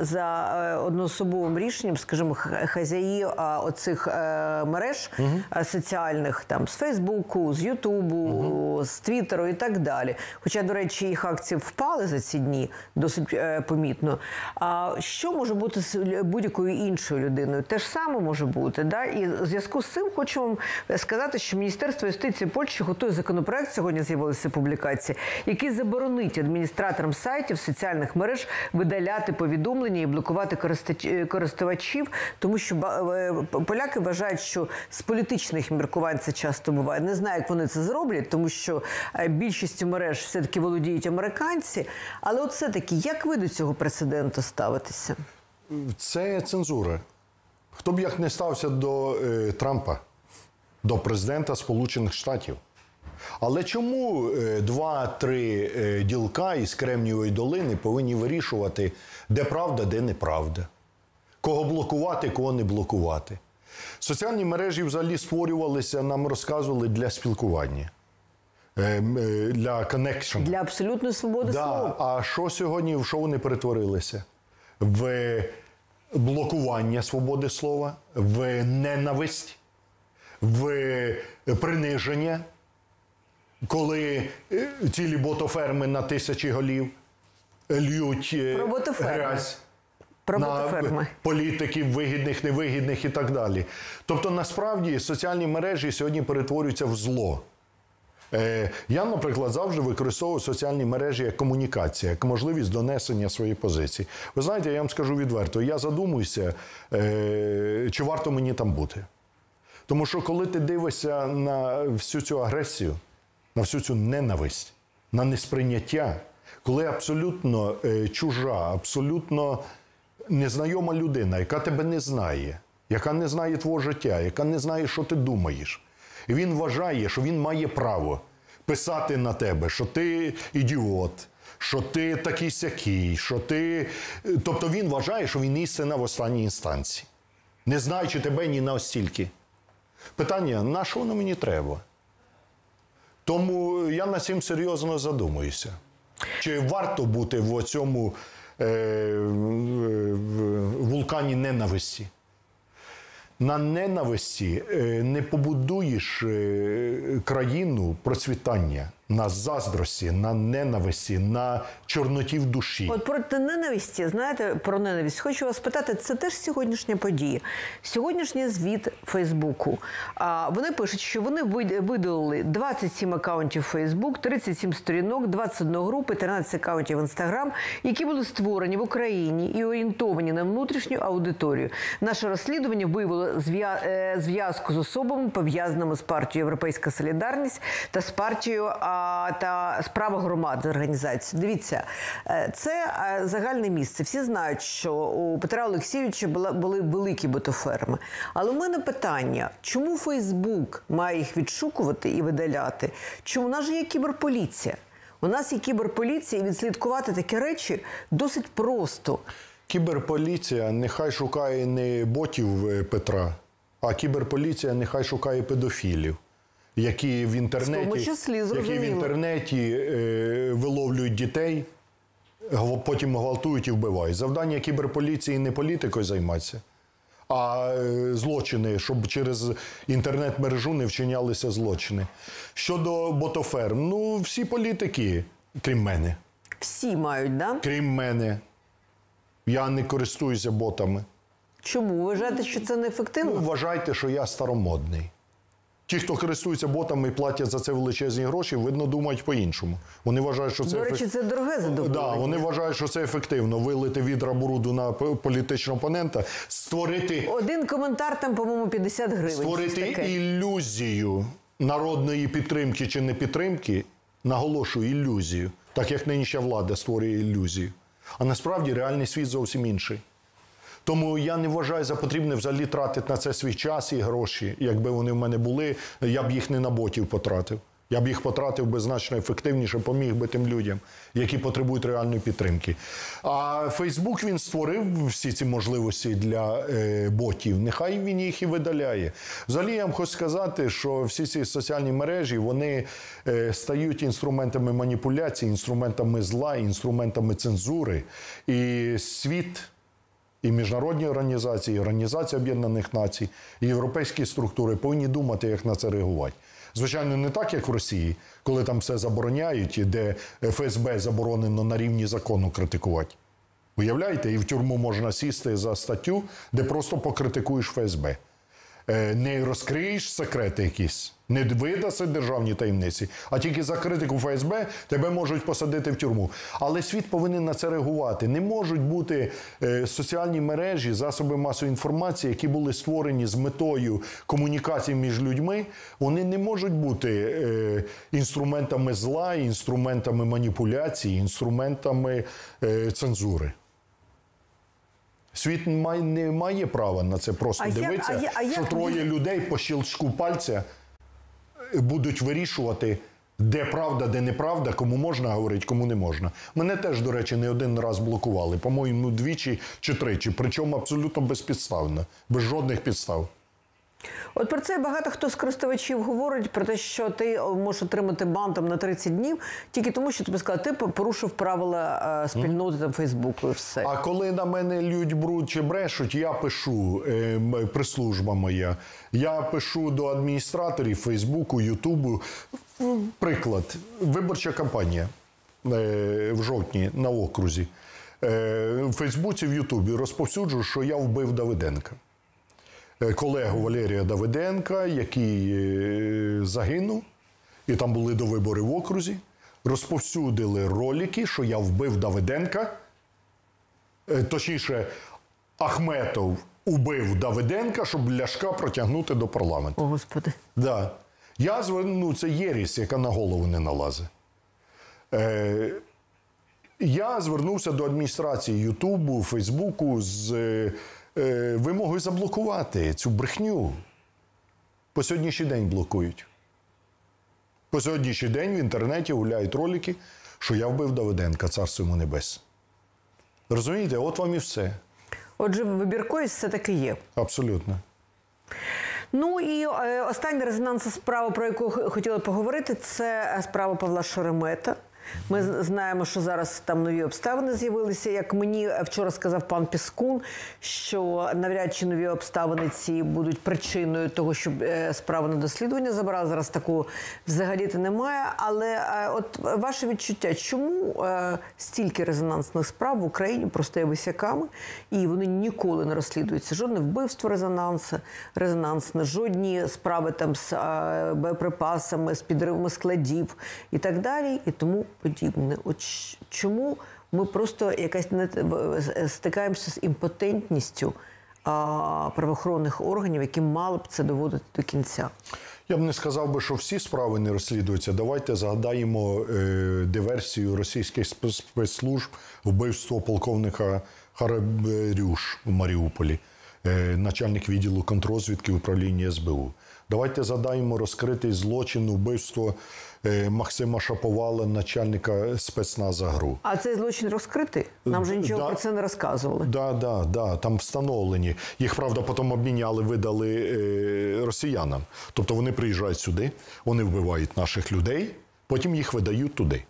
за е, одноособовим рішенням, скажімо, хазяї оцих мереж е, соціальних, там з Фейсбуку, з Ютубу, з Твіттеру і так далі. Хоча, до речі, їх акції впали за ці дні досить е, помітно. А що може бути з будь-якою іншою людиною? Те ж саме може бути. Да? І в зв'язку з цим хочу вам сказати, що Міністерство юстиції Польщі готує законопроект. Сьогодні з'явилися публікації, який заборонить адміністраторам сайтів соціальних мереж видаляти повідомлення і блокувати е, користувачів, тому що е, поляки вважають, що з політичних міркувань це часто буває. Не знаю, як вони це зроблять, тому що е, більшістю мереж все таки володіють американці. Але от все таки, як ви до цього прецеденту ставитеся? Це цензура. Хто б як не стався до е, Трампа, до президента Сполучених Штатів. Але чому е, два-три е, ділка із Кремнієвої долини повинні вирішувати, де правда, де неправда? Кого блокувати, кого не блокувати? Соціальні мережі взагалі створювалися, нам розказували для спілкування, для connection. Для абсолютної свободи слова. А що сьогодні, в що вони перетворилися? В блокування свободи слова, в ненависть, в приниження, коли е, цілі ботоферми на тисячі голів льють е, ботоферми. грязь Про на ботоферми. політиків, вигідних, невигідних і так далі. Тобто, насправді, соціальні мережі сьогодні перетворюються в зло. Е, Я, наприклад, завжди використовую соціальні мережі як комунікація, як можливість донесення своєї позиції. Ви знаєте, я вам скажу відверто, я задумуюся, е, чи варто мені там бути. Тому що коли ти дивишся на всю цю агресію, на всю цю ненависть, на несприйняття, коли абсолютно е, чужа, абсолютно незнайома людина, яка тебе не знає, яка не знає твого життя, яка не знає, що ти думаєш, він вважає, що він має право писати на тебе, що ти ідіот. Що ти такий сякий, що ти. Тобто він вважає, що він істина в останній інстанції, не знаючи тебе ні на остільки. Питання: на що воно мені треба? Тому я над цим серйозно задумуюся. Чи варто бути в цьому е, вулкані ненависті? На ненависті е, не побудуєш е, країну процвітання на заздрості, на ненависті, на чорноті в душі. От проти ненависті, знаєте, про ненависть, хочу вас питати, це теж сьогоднішня подія. Сьогоднішній звіт Фейсбуку. А вони пишуть, що вони вид- видалили 27 акаунтів Фейсбук, 37 сторінок, 21 групи, 13 акаунтів Інстаграм, які були створені в Україні і орієнтовані на внутрішню аудиторію. Наше розслідування виявило е, зв'язку з особами, пов'язаними з партією Європейська Солідарність та з партією та справа громад з організації. Дивіться, е, це е, загальне місце. Всі знають, що у Петра Олексійовича були великі ботоферми. Але у мене питання: чому Фейсбук має їх відшукувати і видаляти? Чому у нас же є кіберполіція? У нас є кіберполіція, і відслідкувати такі речі досить просто. Кіберполіція нехай шукає не ботів е, Петра, а кіберполіція нехай шукає педофілів, які в інтернеті, числі, які в інтернеті е, виловлюють дітей, потім гвалтують і вбивають. Завдання кіберполіції не політикою займатися, а е, злочини, щоб через інтернет-мережу не вчинялися злочини. Щодо ботоферм, ну всі політики, крім мене. Всі мають, да? Крім мене. Я не користуюся ботами. Чому? Вважаєте, що це неефективно? Ну, вважайте, що я старомодний. Ті, хто користується ботами і платять за це величезні гроші, видно, думають по-іншому. Вони вважають, що це До речі, ефек- це дороге задоволення. Да, вони вважають, що це ефективно вилити відра бруду на політичного опонента, створити, Один коментар там, по-моєму, 50 гривень. створити таке. ілюзію народної підтримки чи не підтримки. Наголошую ілюзію, так як нинішня влада створює ілюзію. А насправді реальний світ зовсім інший. Тому я не вважаю за потрібне взагалі тратити на це свій час і гроші. Якби вони в мене були, я б їх не на ботів потратив. Я б їх потратив би значно ефективніше, поміг би тим людям, які потребують реальної підтримки. А Фейсбук він створив всі ці можливості для е, ботів. Нехай він їх і видаляє. Взагалі, я вам хочу сказати, що всі ці соціальні мережі вони е, стають інструментами маніпуляції, інструментами зла, інструментами цензури. І світ і міжнародні організації, і Організація Об'єднаних Націй, і європейські структури повинні думати, як на це реагувати. Звичайно, не так, як в Росії, коли там все забороняють, і де ФСБ заборонено на рівні закону критикувати. Уявляєте, і в тюрму можна сісти за статтю, де просто покритикуєш ФСБ. Е, Не розкриєш секрети якісь, не видаси державні таємниці, а тільки за критику ФСБ тебе можуть посадити в тюрму. Але світ повинен на це реагувати. Не можуть бути е, соціальні мережі, засоби масової інформації, які були створені з метою комунікації між людьми. Вони не можуть бути е, інструментами зла, інструментами маніпуляції, інструментами е, цензури. Світ має, не має права на це просто А як- дивитися, а я- а що як троє людей по щелчку пальця будуть вирішувати, де правда, де неправда, кому можна говорити, кому не можна. Мене теж, до речі, не один раз блокували, по-моєму, двічі чи тричі, причому абсолютно безпідставно, без жодних підстав. От про це багато хто з користувачів говорить про те, що ти можеш отримати бан там на 30 днів тільки тому, що тобі сказали, ти порушив правила е, спільноти там Фейсбуку і все. А коли на мене лють бруд чи брешуть, я пишу, е, прислужба моя, я пишу до адміністраторів Фейсбуку, Ютубу. Приклад, виборча кампанія е, в жовтні на окрузі. Е, в Фейсбуці, в Ютубі розповсюджую, що я вбив Давиденка. Е, Колегу Валерія Давиденка, який е, загинув, і там були до вибори в окрузі, розповсюдили ролики, що я вбив Давиденка. Е, Точніше, Ахметов убив Давиденка, щоб Ляшка протягнути до парламенту. О, Господи. Да. Я зверну, це єрість, яка на голову не налазить. Е, я звернувся до адміністрації Ютубу, Фейсбуку з вимогою заблокувати цю брехню. По сьогоднішній день блокують. По сьогоднішній день в інтернеті гуляють ролики, що я вбив Давиденка, царство йому небес. Розумієте, от вам і все. Отже, вибірковість все-таки є. Абсолютно. Ну і е, остання резонансна справа, про яку хотіла поговорити, це е, справа Павла Шеремета. Ми знаємо, що зараз там нові обставини з'явилися. Як мені вчора сказав пан Піскун, що навряд чи нові обставини ці будуть причиною того, щоб е, справу на дослідження забрали. Зараз такого взагалі-то немає. Але е, от ваше відчуття, чому е, стільки резонансних справ в Україні просто є висяками, і вони ніколи не розслідуються? Жодне вбивство резонансе, резонансне, жодні справи там з боєприпасами, з підривами складів і так далі, і тому подібне. От чому ми просто якась не стикаємося з імпотентністю а, правоохоронних органів, які мали б це доводити до кінця? Я б не сказав би, що всі справи не розслідуються. Давайте згадаємо е, диверсію російських спе- спецслужб, вбивство полковника Харабрюш в Маріуполі, е, начальник відділу контрозвідки управління СБУ. Давайте згадаємо розкритий злочин вбивство Максима Шаповала, начальника спецназа ГРУ. А цей злочин розкритий? Нам же нічого Да. про це не розказували. Да, да, да, там встановлені. Їх, правда, потім обміняли, видали е, росіянам. Тобто вони приїжджають сюди, вони вбивають наших людей, потім їх видають туди.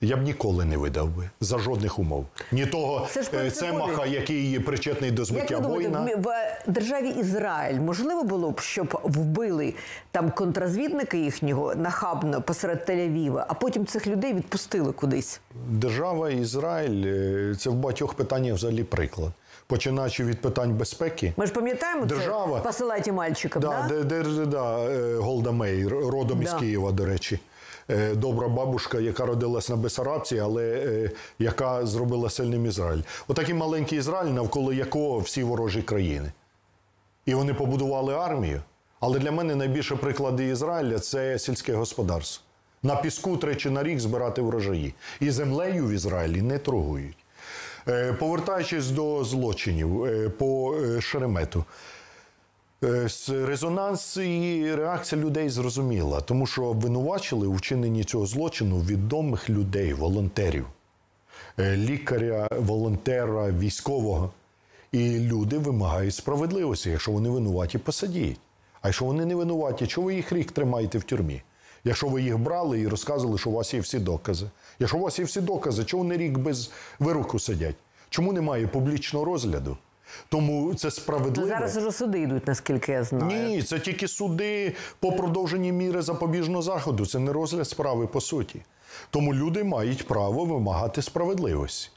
Я б ніколи не видав би за жодних умов. Ні того Це е. Цемаха, який причетний до Як збиття ви воїна. в в державі Ізраїль можливо було б, щоб вбили там контрозвідника їхнього нахабно посеред Тель-Авіва, а потім цих людей відпустили кудись? Держава Ізраїль е, це в багатьох питаннях взагалі приклад. Починаючи від питань безпеки. Ми ж пам'ятаємо Держава. це посилайте мальчикам, Да, да? де, де, да, е, Голда Мей, родом із Києва, до речі. Е, Добра бабушка, яка родилась на Бесарабці, але е, яка зробила сильним Ізраїль. Отакий маленький Ізраїль, навколо якого всі ворожі країни. І вони побудували армію. Але для мене найбільше приклади Ізраїля це сільське господарство. На піску тричі на рік збирати врожаї. І землею в Ізраїлі не торгують. Е, Повертаючись до злочинів по Шеремету. Е, Резонанс і реакція людей зрозуміла, тому що обвинувачили у вчиненні цього злочину відомих людей, волонтерів, Е, лікаря, волонтера, військового. І люди вимагають справедливості. Якщо вони винуваті, посадіть. А якщо вони не винуваті, чого ви їх рік тримаєте в тюрмі? Якщо ви їх брали і розказували, що у вас є всі докази. Якщо у вас є всі докази, чого вони рік без вироку сидять? Чому немає публічного розгляду? Тому це Ну, справедливо. зараз вже суди йдуть, наскільки я знаю. Ні, це тільки суди по продовженні міри запобіжного заходу. Це не розгляд справи по суті. Тому люди мають право вимагати справедливості.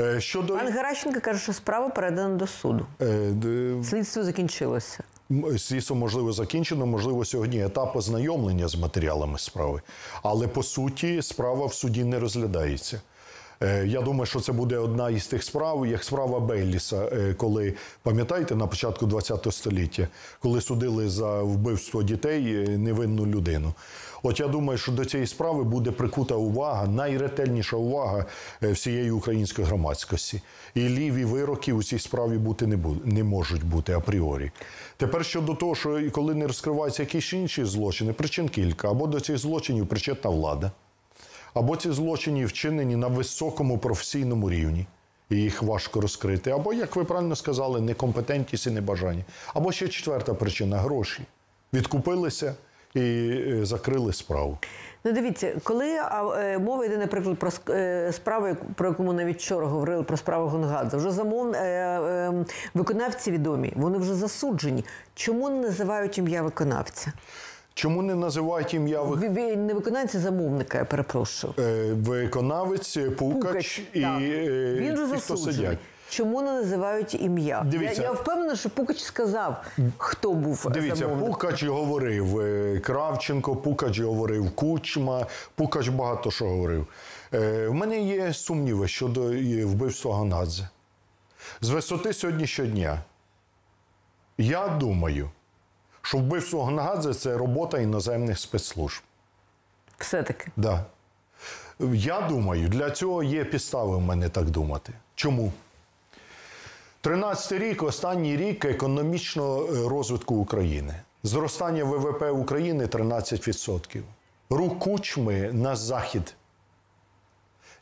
Е, Щодо Пан Геращенко каже, що справа передана до суду. е, Слідство закінчилося. слідство, можливо, закінчено, можливо, сьогодні етап ознайомлення з матеріалами справи. Але по суті справа в суді не розглядається. Е, Я думаю, що це буде одна із тих справ, як справа Бейліса, е, коли пам'ятаєте на початку ХХ століття, коли судили за вбивство дітей е, невинну людину. От я думаю, що до цієї справи буде прикута увага, найретельніша увага всієї української громадськості. І ліві вироки у цій справі бути не, бу- не можуть бути апріорі. Тепер щодо того, що коли не розкриваються якісь інші злочини, причин кілька, або до цих злочинів причетна влада, або ці злочини вчинені на високому професійному рівні. І їх важко розкрити, або, як ви правильно сказали, некомпетентність і небажання. Або ще четверта причина гроші. Відкупилися і е, закрили справу. Ну, дивіться, коли е, мова йде, наприклад, про е, справу, про яку ми навіть вчора говорили про справу Гонгадзе, вже замов виконавці відомі, вони вже засуджені. Чому не називають ім'я виконавця? Чому не називають ім'я ви- Ви- Не виконавця, замовника, я перепрошую. е, виконавець, Пукач, і так. е, він же ті, хто сидять? Чому не називають ім'я? Дивіться. Я, я впевнена, що Пукач сказав, хто був Дивіться, замовником. Пукач говорив е, Кравченко, Пукач говорив Кучма, Пукач багато що говорив. Е, В мене є сумніви щодо вбивства Ганадзе. З висоти сьогоднішнього дня. Я думаю, що вбивство Ганадзе – це робота іноземних спецслужб. Все-таки. Да. Я думаю, для цього є підстави в мене так думати. Чому? 13-й рік, останній рік економічного е, розвитку України. Зростання ВВП України 13%. Рух кучми на захід.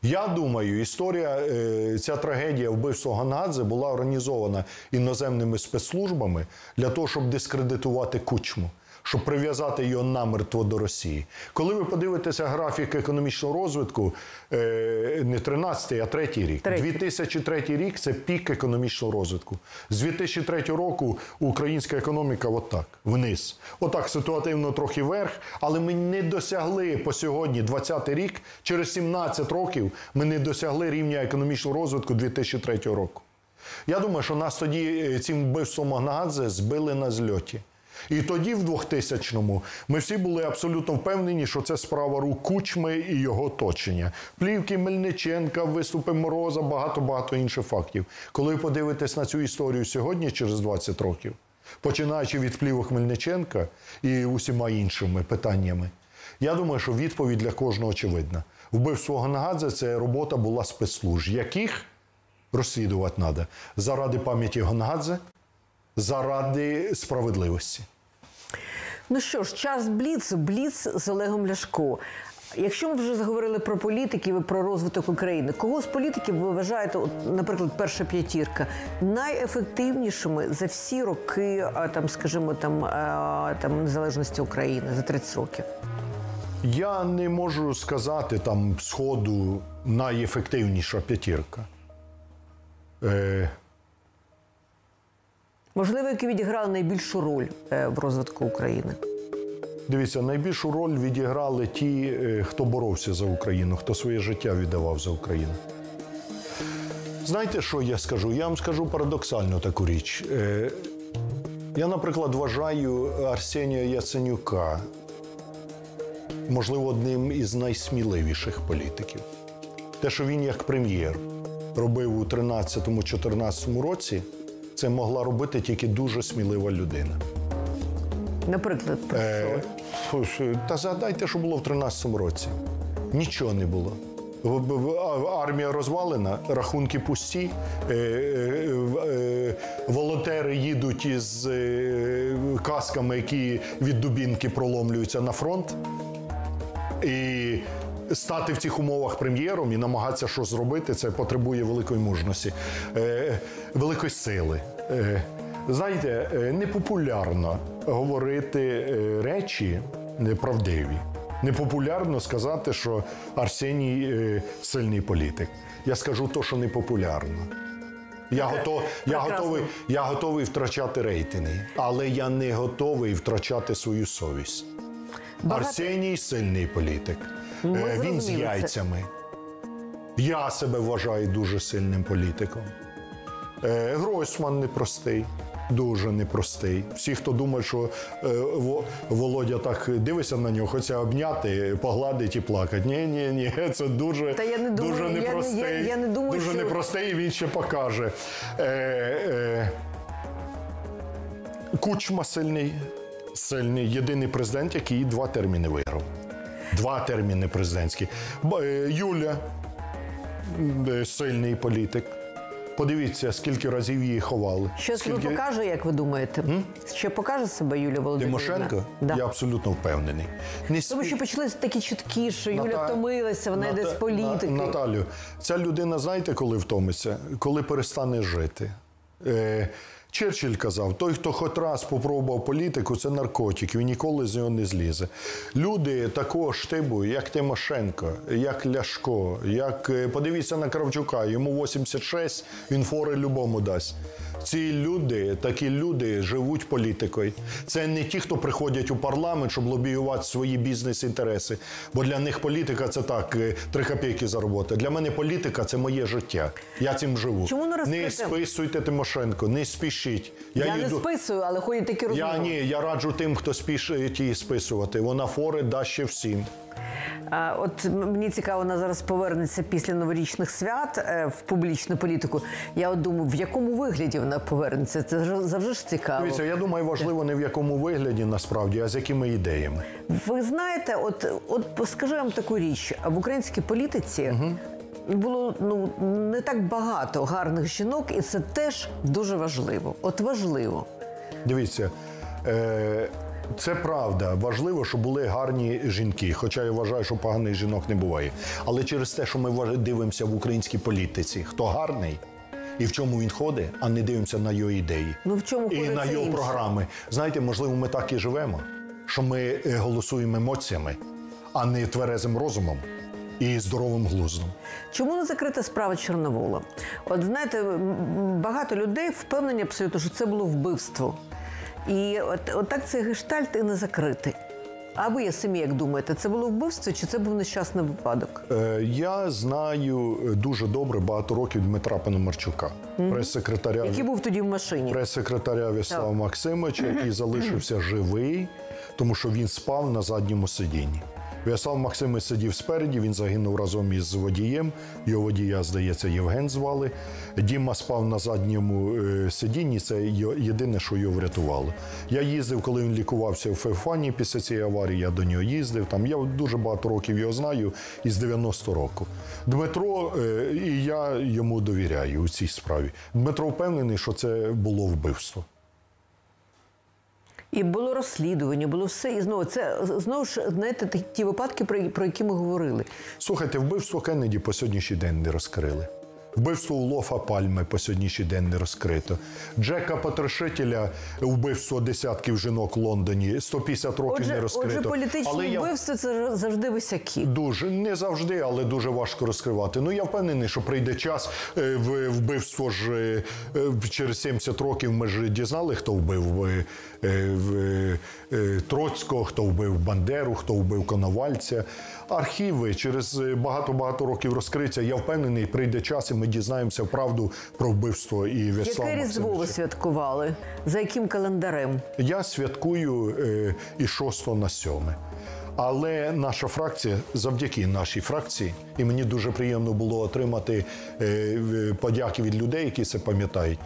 Я думаю, історія, е, ця трагедія вбивства Ганадзе була організована іноземними спецслужбами для того, щоб дискредитувати кучму, щоб прив'язати його намертво до Росії. Коли ви подивитеся графік економічного розвитку, е, не 13-й, а третій рік. Третій. 2003 рік це пік економічного розвитку. З 2003 року українська економіка отак, вниз. Отак ситуативно трохи вверх, але ми не досягли по сьогодні, 20 рік, через 17 років ми не досягли рівня економічного розвитку 2003 року. Я думаю, що нас тоді е, цим вбивством Магнадзе збили на зльоті. І тоді, в 2000-му, ми всі були абсолютно впевнені, що це справа рук Кучми і його оточення. Плівки Мельниченка, виступи Мороза, багато-багато інших фактів. Коли ви подивитесь на цю історію сьогодні, через 20 років, починаючи від плівок Мельниченка і усіма іншими питаннями, я думаю, що відповідь для кожного очевидна. Вбивство Гангадзе – це робота була спецслужб, яких розслідувати треба заради пам'яті Гонгадзе, заради справедливості. Ну що ж, час бліц, бліц з Олегом Ляшко. Якщо ми вже заговорили про політиків і про розвиток України, кого з політиків ви вважаєте, от, наприклад, перша п'ятірка, найефективнішими за всі роки, там, скажімо, там, там незалежності України за 30 років? Я не можу сказати там сходу найефективніша п'ятірка. Е, Можливо, які відіграли найбільшу роль е, в розвитку України? дивіться, найбільшу роль відіграли ті, е, хто боровся за Україну, хто своє життя віддавав за Україну. Знаєте, що я скажу? Я вам скажу парадоксальну таку річ. Е, я, наприклад, вважаю Арсенія Яценюка, можливо, одним із найсміливіших політиків. Те, що він як прем'єр робив у 13-14 році, це могла робити тільки дуже смілива людина. Наприклад, про що? Е, Та згадайте, що було в 13-му році. Нічого не було. Армія розвалена, рахунки пусті. е, е, е, Волонтери їдуть із е, касками, які від дубінки проломлюються на фронт. І стати в цих умовах прем'єром і намагатися щось зробити, це потребує великої мужності, е, великої сили. Е, знаєте, е, непопулярно говорити речі неправдиві. Непопулярно сказати, що Арсеній сильний політик. Я скажу то, що непопулярно. Я, готов, я, готовий, я готовий втрачати рейтинги, але я не готовий втрачати свою совість. Багато- Арсеній сильний політик. Ми Е, Він з зрозуміли це. яйцями. Я себе вважаю дуже сильним політиком. Е, Гройсман непростий, дуже непростий. Всі, хто думає, що е, Володя так дивиться на нього, хочеться обняти, погладити і плакати. Ні, ні, ні, це дуже, Та я не думаю- дуже я непростий. я- я не думаю, дуже що- непростий, і він ще покаже. Е, е, Кучма сильний, сильний, єдиний президент, який два терміни виграв. Два терміни президентські. Е, Юля е, сильний політик. Подивіться, скільки разів її ховали. Що себе скільки... покаже, як ви думаєте? Ще покаже себе Юлія Володимирівна? Тимошенко? Да. Я абсолютно впевнений. Не Тому що почалися такі чутки, що Юля втомилася, вона йде з Ната- політики. На- Наталю, ця людина, знаєте, коли втомиться? Коли перестане жити. Е, Черчилль казав: той, хто хоч раз попробував політику, це наркотик, він ніколи з нього не злізе. Люди такого штибу, як Тимошенко, як Ляшко, як е, подивіться на Кравчука, йому 86, він фори любому дасть. Ці люди, такі люди живуть політикою. Це не ті, хто приходять у парламент, щоб лобіювати свої бізнес-інтереси. Бо для них політика це так, е, три копійки заробота. Для мене політика це моє життя. Я цим живу. Чому не не списуйте Тимошенко, не спішіть. Я, не їду- списую, але ходять такі розмови. я ні, я раджу тим, хто спішить її списувати. Вона фори дасть ще всім. От мені цікаво, вона зараз повернеться після новорічних свят е, в публічну політику. Я от думаю, в якому вигляді вона повернеться? Це завжди ж цікаво. Дивіться, я думаю, важливо не в якому вигляді насправді, а з якими ідеями. Ви знаєте, от, от скажу вам таку річ: в українській політиці було ну не так багато гарних жінок, і це теж дуже важливо. От важливо. Дивіться, е, це правда. Важливо, щоб були гарні жінки. Хоча я вважаю, що поганих жінок не буває. Але через те, що ми дивимося в українській політиці, хто гарний і в чому він ходить, а не дивимося на його ідеї. Ну, в чому і на його інше. програми. Знаєте, можливо, ми так і живемо, що ми е, голосуємо емоціями, а не тверезим розумом і здоровим глуздом. Чому не закрита справа Чорновола? От знаєте, багато людей впевнені абсолютно, що це було вбивство. І от, от так цей гештальт і не закритий. А ви самі як думаєте, це було вбивство чи це був нещасний випадок? Е, Я знаю дуже добре багато років Дмитра Пономарчука, прес-секретаря Який був тоді в машині? прес-секретаря В'яслава Максимовича, який залишився живий, тому що він спав на задньому сидінні. В'ячеслав Максимович сидів спереді, він загинув разом із водієм. Його водія, здається, Євген звали. Діма спав на задньому е, сидінні. Це єдине, що його врятувало. Я їздив, коли він лікувався в Феофані після цієї аварії. Я до нього їздив. Там я дуже багато років його знаю із 90 року. Дмитро, е, і я йому довіряю у цій справі. Дмитро впевнений, що це було вбивство. І було розслідування, було все. І знову це знову ж знаєте, ті- випадки, про які ми говорили. Слухайте, вбивство Кеннеді по сьогоднішній день не розкрили. Вбивство Улофа Пальми по сьогоднішній день не розкрито. Джека Потрошителя, вбивство десятків жінок в Лондоні, 150 років не Отже, розкрито. отже, політичні Але я це завжди висякі. Дуже не завжди, але дуже важко розкривати. Ну я впевнений, що прийде час. Е, вбивство ж е, е, через 70 років ми ж дізнали, хто вбив Троцького, хто вбив Бандеру, хто вбив Коновальця. Архіви через е, багато-багато років розкриються. Я впевнений, прийде час, і ми дізнаємося правду про вбивство і В'ячеслава Яке різдво ви святкували? За яким календарем? Я святкую е, і 6 на 7. Але наша фракція, завдяки нашій фракції, і мені дуже приємно було отримати е, подяки від людей, які це пам'ятають.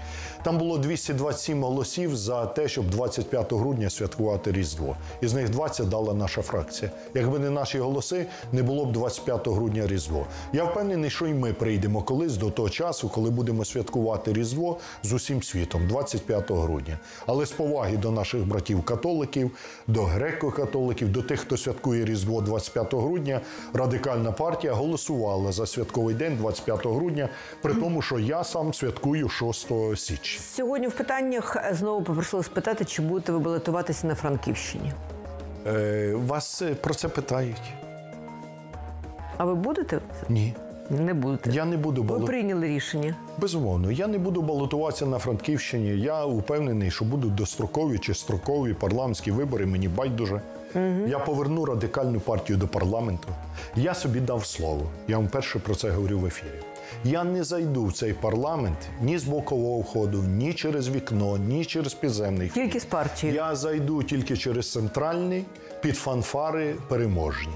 Там було 227 голосів за те, щоб 25 грудня святкувати Різдво. Із них 20 дала наша фракція. Якби не наші голоси, не було б 25 грудня Різдво. Я впевнений, що і ми прийдемо колись до того часу, коли будемо святкувати Різдво з усім світом, 25 грудня. Але з поваги до наших братів-католиків, до греко-католиків, до тих, хто святкує Різдво 25 грудня, радикальна партія голосувала за святковий день 25 грудня, при тому, що я сам святкую 6 січня. Сьогодні в питаннях е, знову попросили спитати, чи будете ви балотуватися на Франківщині. Е, вас е, про це питають? А ви будете? Ні. Не будете. Я не буду Ви балотуватися. прийняли рішення. Безумовно, я не буду балотуватися на Франківщині. Я упевнений, що будуть дострокові чи строкові парламентські вибори. Мені байдуже. Я поверну радикальну партію до парламенту. Я собі дав слово. Я вам перше про це говорю в ефірі. Я не зайду в цей парламент ні з бокового входу, ні через вікно, ні через підземний. вхід. Тільки з партією. Я зайду тільки через центральний під фанфари переможні.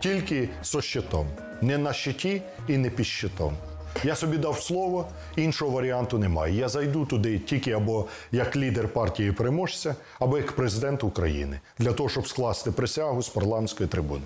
Тільки со щитом. Не на щиті і не під щитом. Я собі дав слово, іншого варіанту немає. Я зайду туди тільки або як лідер партії переможця, або як президент України для того, щоб скласти присягу з парламентської трибуни.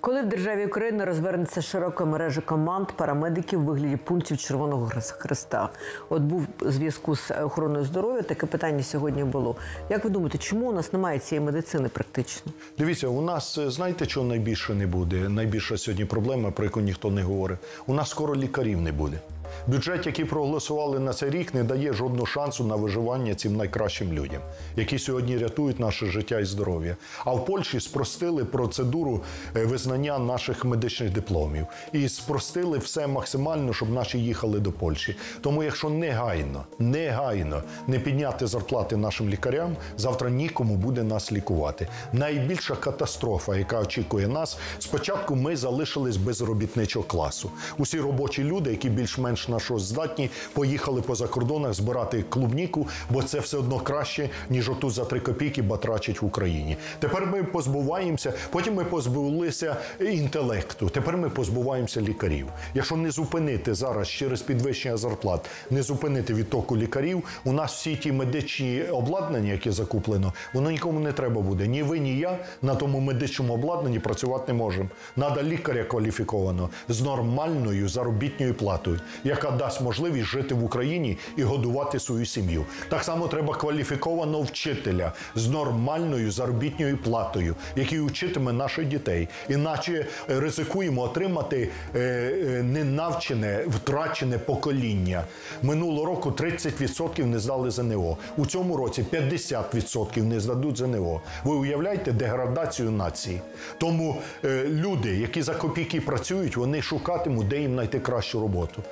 Коли в державі Україна розвернеться широка мережа команд парамедиків в вигляді пунктів Червоного Христа? От був зв'язку з охороною здоров'я. Таке питання сьогодні було. Як ви думаєте, чому у нас немає цієї медицини практично? Дивіться, у нас е, знаєте, чого найбільше не буде? Найбільша сьогодні проблема, про яку ніхто не говорить. У нас скоро лікарів не буде. Бюджет, який проголосували на цей рік, не дає жодного шансу на виживання цим найкращим людям, які сьогодні рятують наше життя і здоров'я. А в Польщі спростили процедуру е, визнання наших медичних дипломів і спростили все максимально, щоб наші їхали до Польщі. Тому, якщо негайно, негайно не підняти зарплати нашим лікарям, завтра нікому буде нас лікувати. Найбільша катастрофа, яка очікує нас, спочатку ми залишились без робітничого класу. Усі робочі люди, які більш-менш на щось здатні, поїхали по закордонах збирати клубніку, бо це все одно краще, ніж отут за три копійки батрачить в Україні. Тепер ми позбуваємося, потім ми позбулися інтелекту. Тепер ми позбуваємося лікарів. Якщо не зупинити зараз через підвищення зарплат, не зупинити відтоку лікарів, у нас всі ті медичні обладнання, які закуплено, воно нікому не треба буде. Ні ви, ні я на тому медичному обладнанні працювати не можемо. Надо лікаря кваліфікованого з нормальною заробітною платою, яка дасть можливість жити в Україні і годувати свою сім'ю. Так само треба кваліфікованого вчителя з нормальною заробітною платою, який учитиме наших дітей. Іначе е, ризикуємо отримати е, е, ненавчене, втрачене покоління. Минулого року 30% не здали ЗНО. У цьому році 50% не здадуть ЗНО. Ви уявляєте деградацію нації? Тому люди, які за копійки працюють, вони шукатимуть, де їм знайти кращу роботу,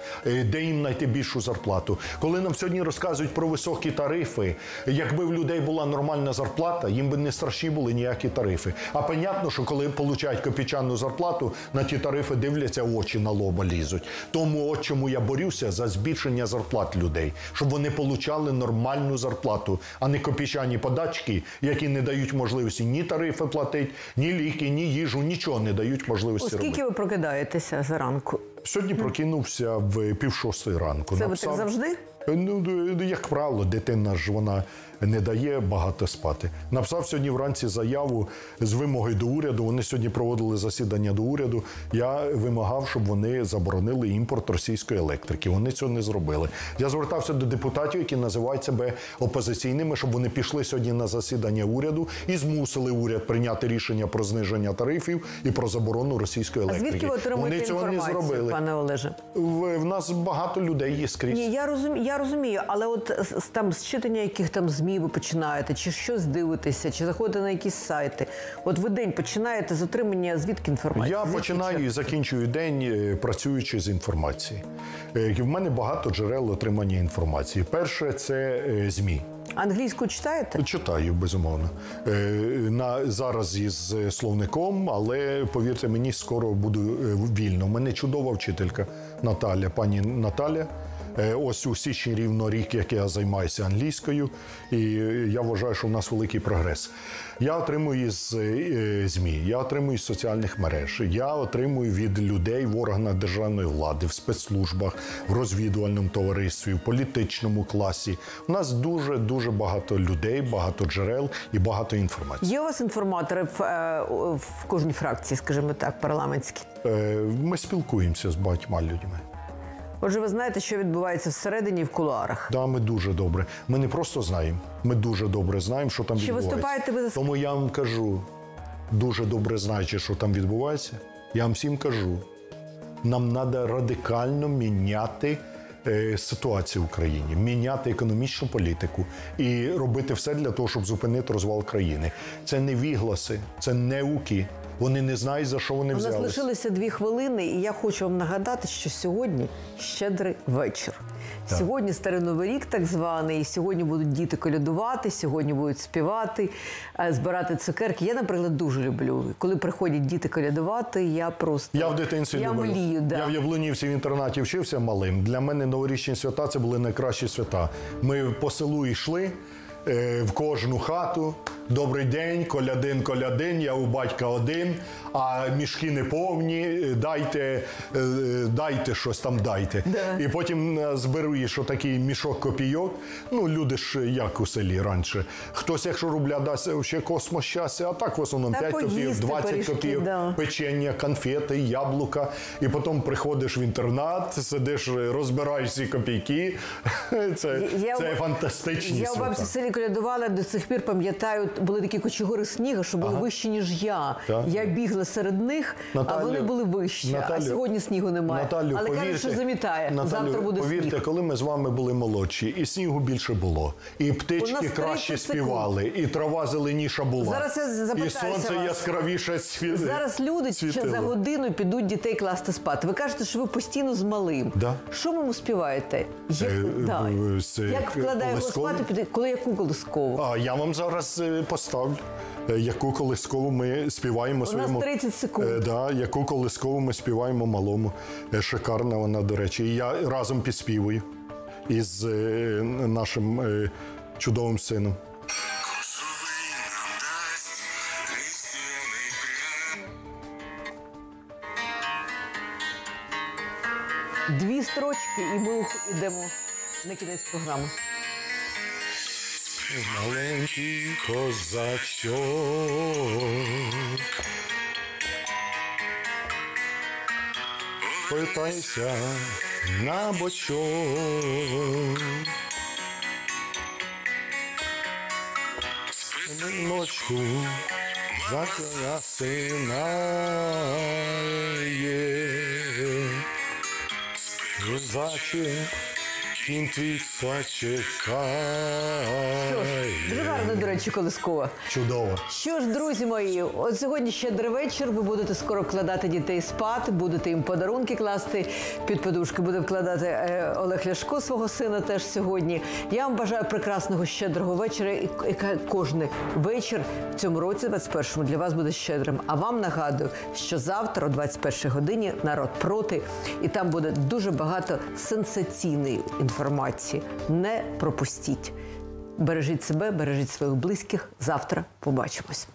де їм знайти більшу зарплату. Коли нам сьогодні розказують про високі тарифи, якби в людей була нормальна зарплата, їм би не страшні були ніякі тарифи. А понятно, що коли получають копійчану зарплату, на ті тарифи дивляться очі на лоба лізуть. Тому от чому я борюся за збільшення зарплат людей, щоб вони получали нормальну зарплату, а не копійчані подачки, які не дають можливості ні тарифи платити, ні ліки, ні їжу, нічого не дають можливості робити. Ви прокидаєтеся заранку? Сьогодні прокинувся в пів шостої ранку. Це ви так завжди? Ну, як правило, дитина ж вона не дає багато спати. Написав сьогодні вранці заяву з вимогою до уряду. Вони сьогодні проводили засідання до уряду. Я вимагав, щоб вони заборонили імпорт російської електрики. Вони цього не зробили. Я звертався до депутатів, які називають себе опозиційними, щоб вони пішли сьогодні на засідання уряду і змусили уряд прийняти рішення про зниження тарифів і про заборону російської А електрики. звідки ви отримуєте вони цього не зробили. пане Олеже? В, в нас багато людей є скрізь. Ні, я розумію, я розумію, але от там з читання яких там змі ви починаєте, чи щось дивитеся, чи заходите на якісь сайти. От ви день починаєте з отримання звідки інформації? Я Звідки починаю і закінчую день, е, працюючи з інформації. Е, і В мене багато джерел отримання інформації. Перше це е, ЗМІ. Англійську читаєте? Читаю, безумовно. На, зараз із словником, але повірте мені, скоро буду вільно. У мене чудова вчителька Наталя, пані Наталя. Е, Ось у січні рівно рік, як я займаюся англійською, і я вважаю, що в нас великий прогрес. Я отримую із е, ЗМІ, я отримую з соціальних мереж, я отримую від людей в органах державної влади, в спецслужбах, в розвідувальному товаристві, в політичному класі. У нас дуже дуже багато людей, багато джерел і багато інформації. Є у вас інформатори в, е, в кожній фракції, скажімо так, парламентській? Е, Ми спілкуємося з багатьма людьми. Отже, ви знаєте, що відбувається всередині і в кулуарах. Да, ми дуже добре. Ми не просто знаємо, ми дуже добре знаємо, що там Чи відбувається. виступаєте ви за Тому я вам кажу, дуже добре знаючи, що там відбувається, я вам всім кажу, нам треба радикально міняти е, ситуацію в Україні, міняти економічну політику і робити все для того, щоб зупинити розвал країни. Це не вігласи, це неуки. Вони не знають, за що вони У нас лишилися дві хвилини, і я хочу вам нагадати, що сьогодні щедрий вечір. Сьогодні старий новий рік, так званий. Сьогодні будуть діти колядувати, сьогодні будуть співати, е, збирати цукерки. Я, наприклад, дуже люблю. Коли приходять діти колядувати, я просто Я в дитинстві я люблю. млію. Да. Я в Яблунівці в інтернаті вчився малим. Для мене новорічні свята це були найкращі свята. Ми по селу йшли е, в кожну хату. Добрий день, колядин, колядин, я у батька один, а мішки не повні, дайте, е, дайте щось там, дайте. Да. І потім е, зберуєш отакий мішок копійок. Ну, люди ж як у селі раніше. Хтось, якщо рубля дасть, ще космос щастя, а так в основному Та 5 копійок, поїсти 20 пиріжки, копійок да. печення, конфети, яблука. І потім приходиш в інтернат, сидиш, розбираєш ці копійки. Це, Я це у- фантастичні Я у бабці селі колядувала, до цих пір пам'ятаю, були такі кочегори снігу, що були вищі, ніж я. Так. Я бігла серед них, а вони були вищі. а сьогодні снігу немає. Наталю, Але повірте, кажуть, що замітає. Наталю, Завтра буде повірте, сніг. коли ми з вами були молодші, і снігу більше було, і птички краще 30 секунд. співали, і трава зеленіша була. Зараз я і сонце вас. яскравіше світило. Зараз люди ще світило. за годину підуть дітей класти спати. Ви кажете, що ви постійно з малим. Да. Що ви йому співаєте? Як, Е, да. е, Як вкладає його спати, коли яку колискову? А я вам зараз е, поставлю. е, Яку колискову ми співаємо У нас своєму 30 секунд. Е, да, яку колискову ми співаємо малому. Е, Шикарна вона, до речі. І я разом підспівую із е, нашим е, чудовим сином. Дві строчки, і ми йдемо на кінець програми. Маленький козачок. Питайся на бочок. Ночку закрасинає. Козаче, кінь твій Що дуже гарно, до речі, колискова. Чудово. Що ж, друзі мої, от сьогодні щедрий вечір. Ви будете скоро вкладати дітей спати, будете їм подарунки класти під подушки. Буде вкладати е, Олег Ляшко свого сина теж сьогодні. Я вам бажаю прекрасного щедрого вечора. І к- яка кожен вечір в цьому році, 21-му, для вас буде щедрим. А вам нагадую, що завтра, о 21-й годині, народ проти, і там буде дуже багато сенсаційної інформації. Не пропустіть. Бережіть себе, бережіть своїх близьких. Завтра побачимось.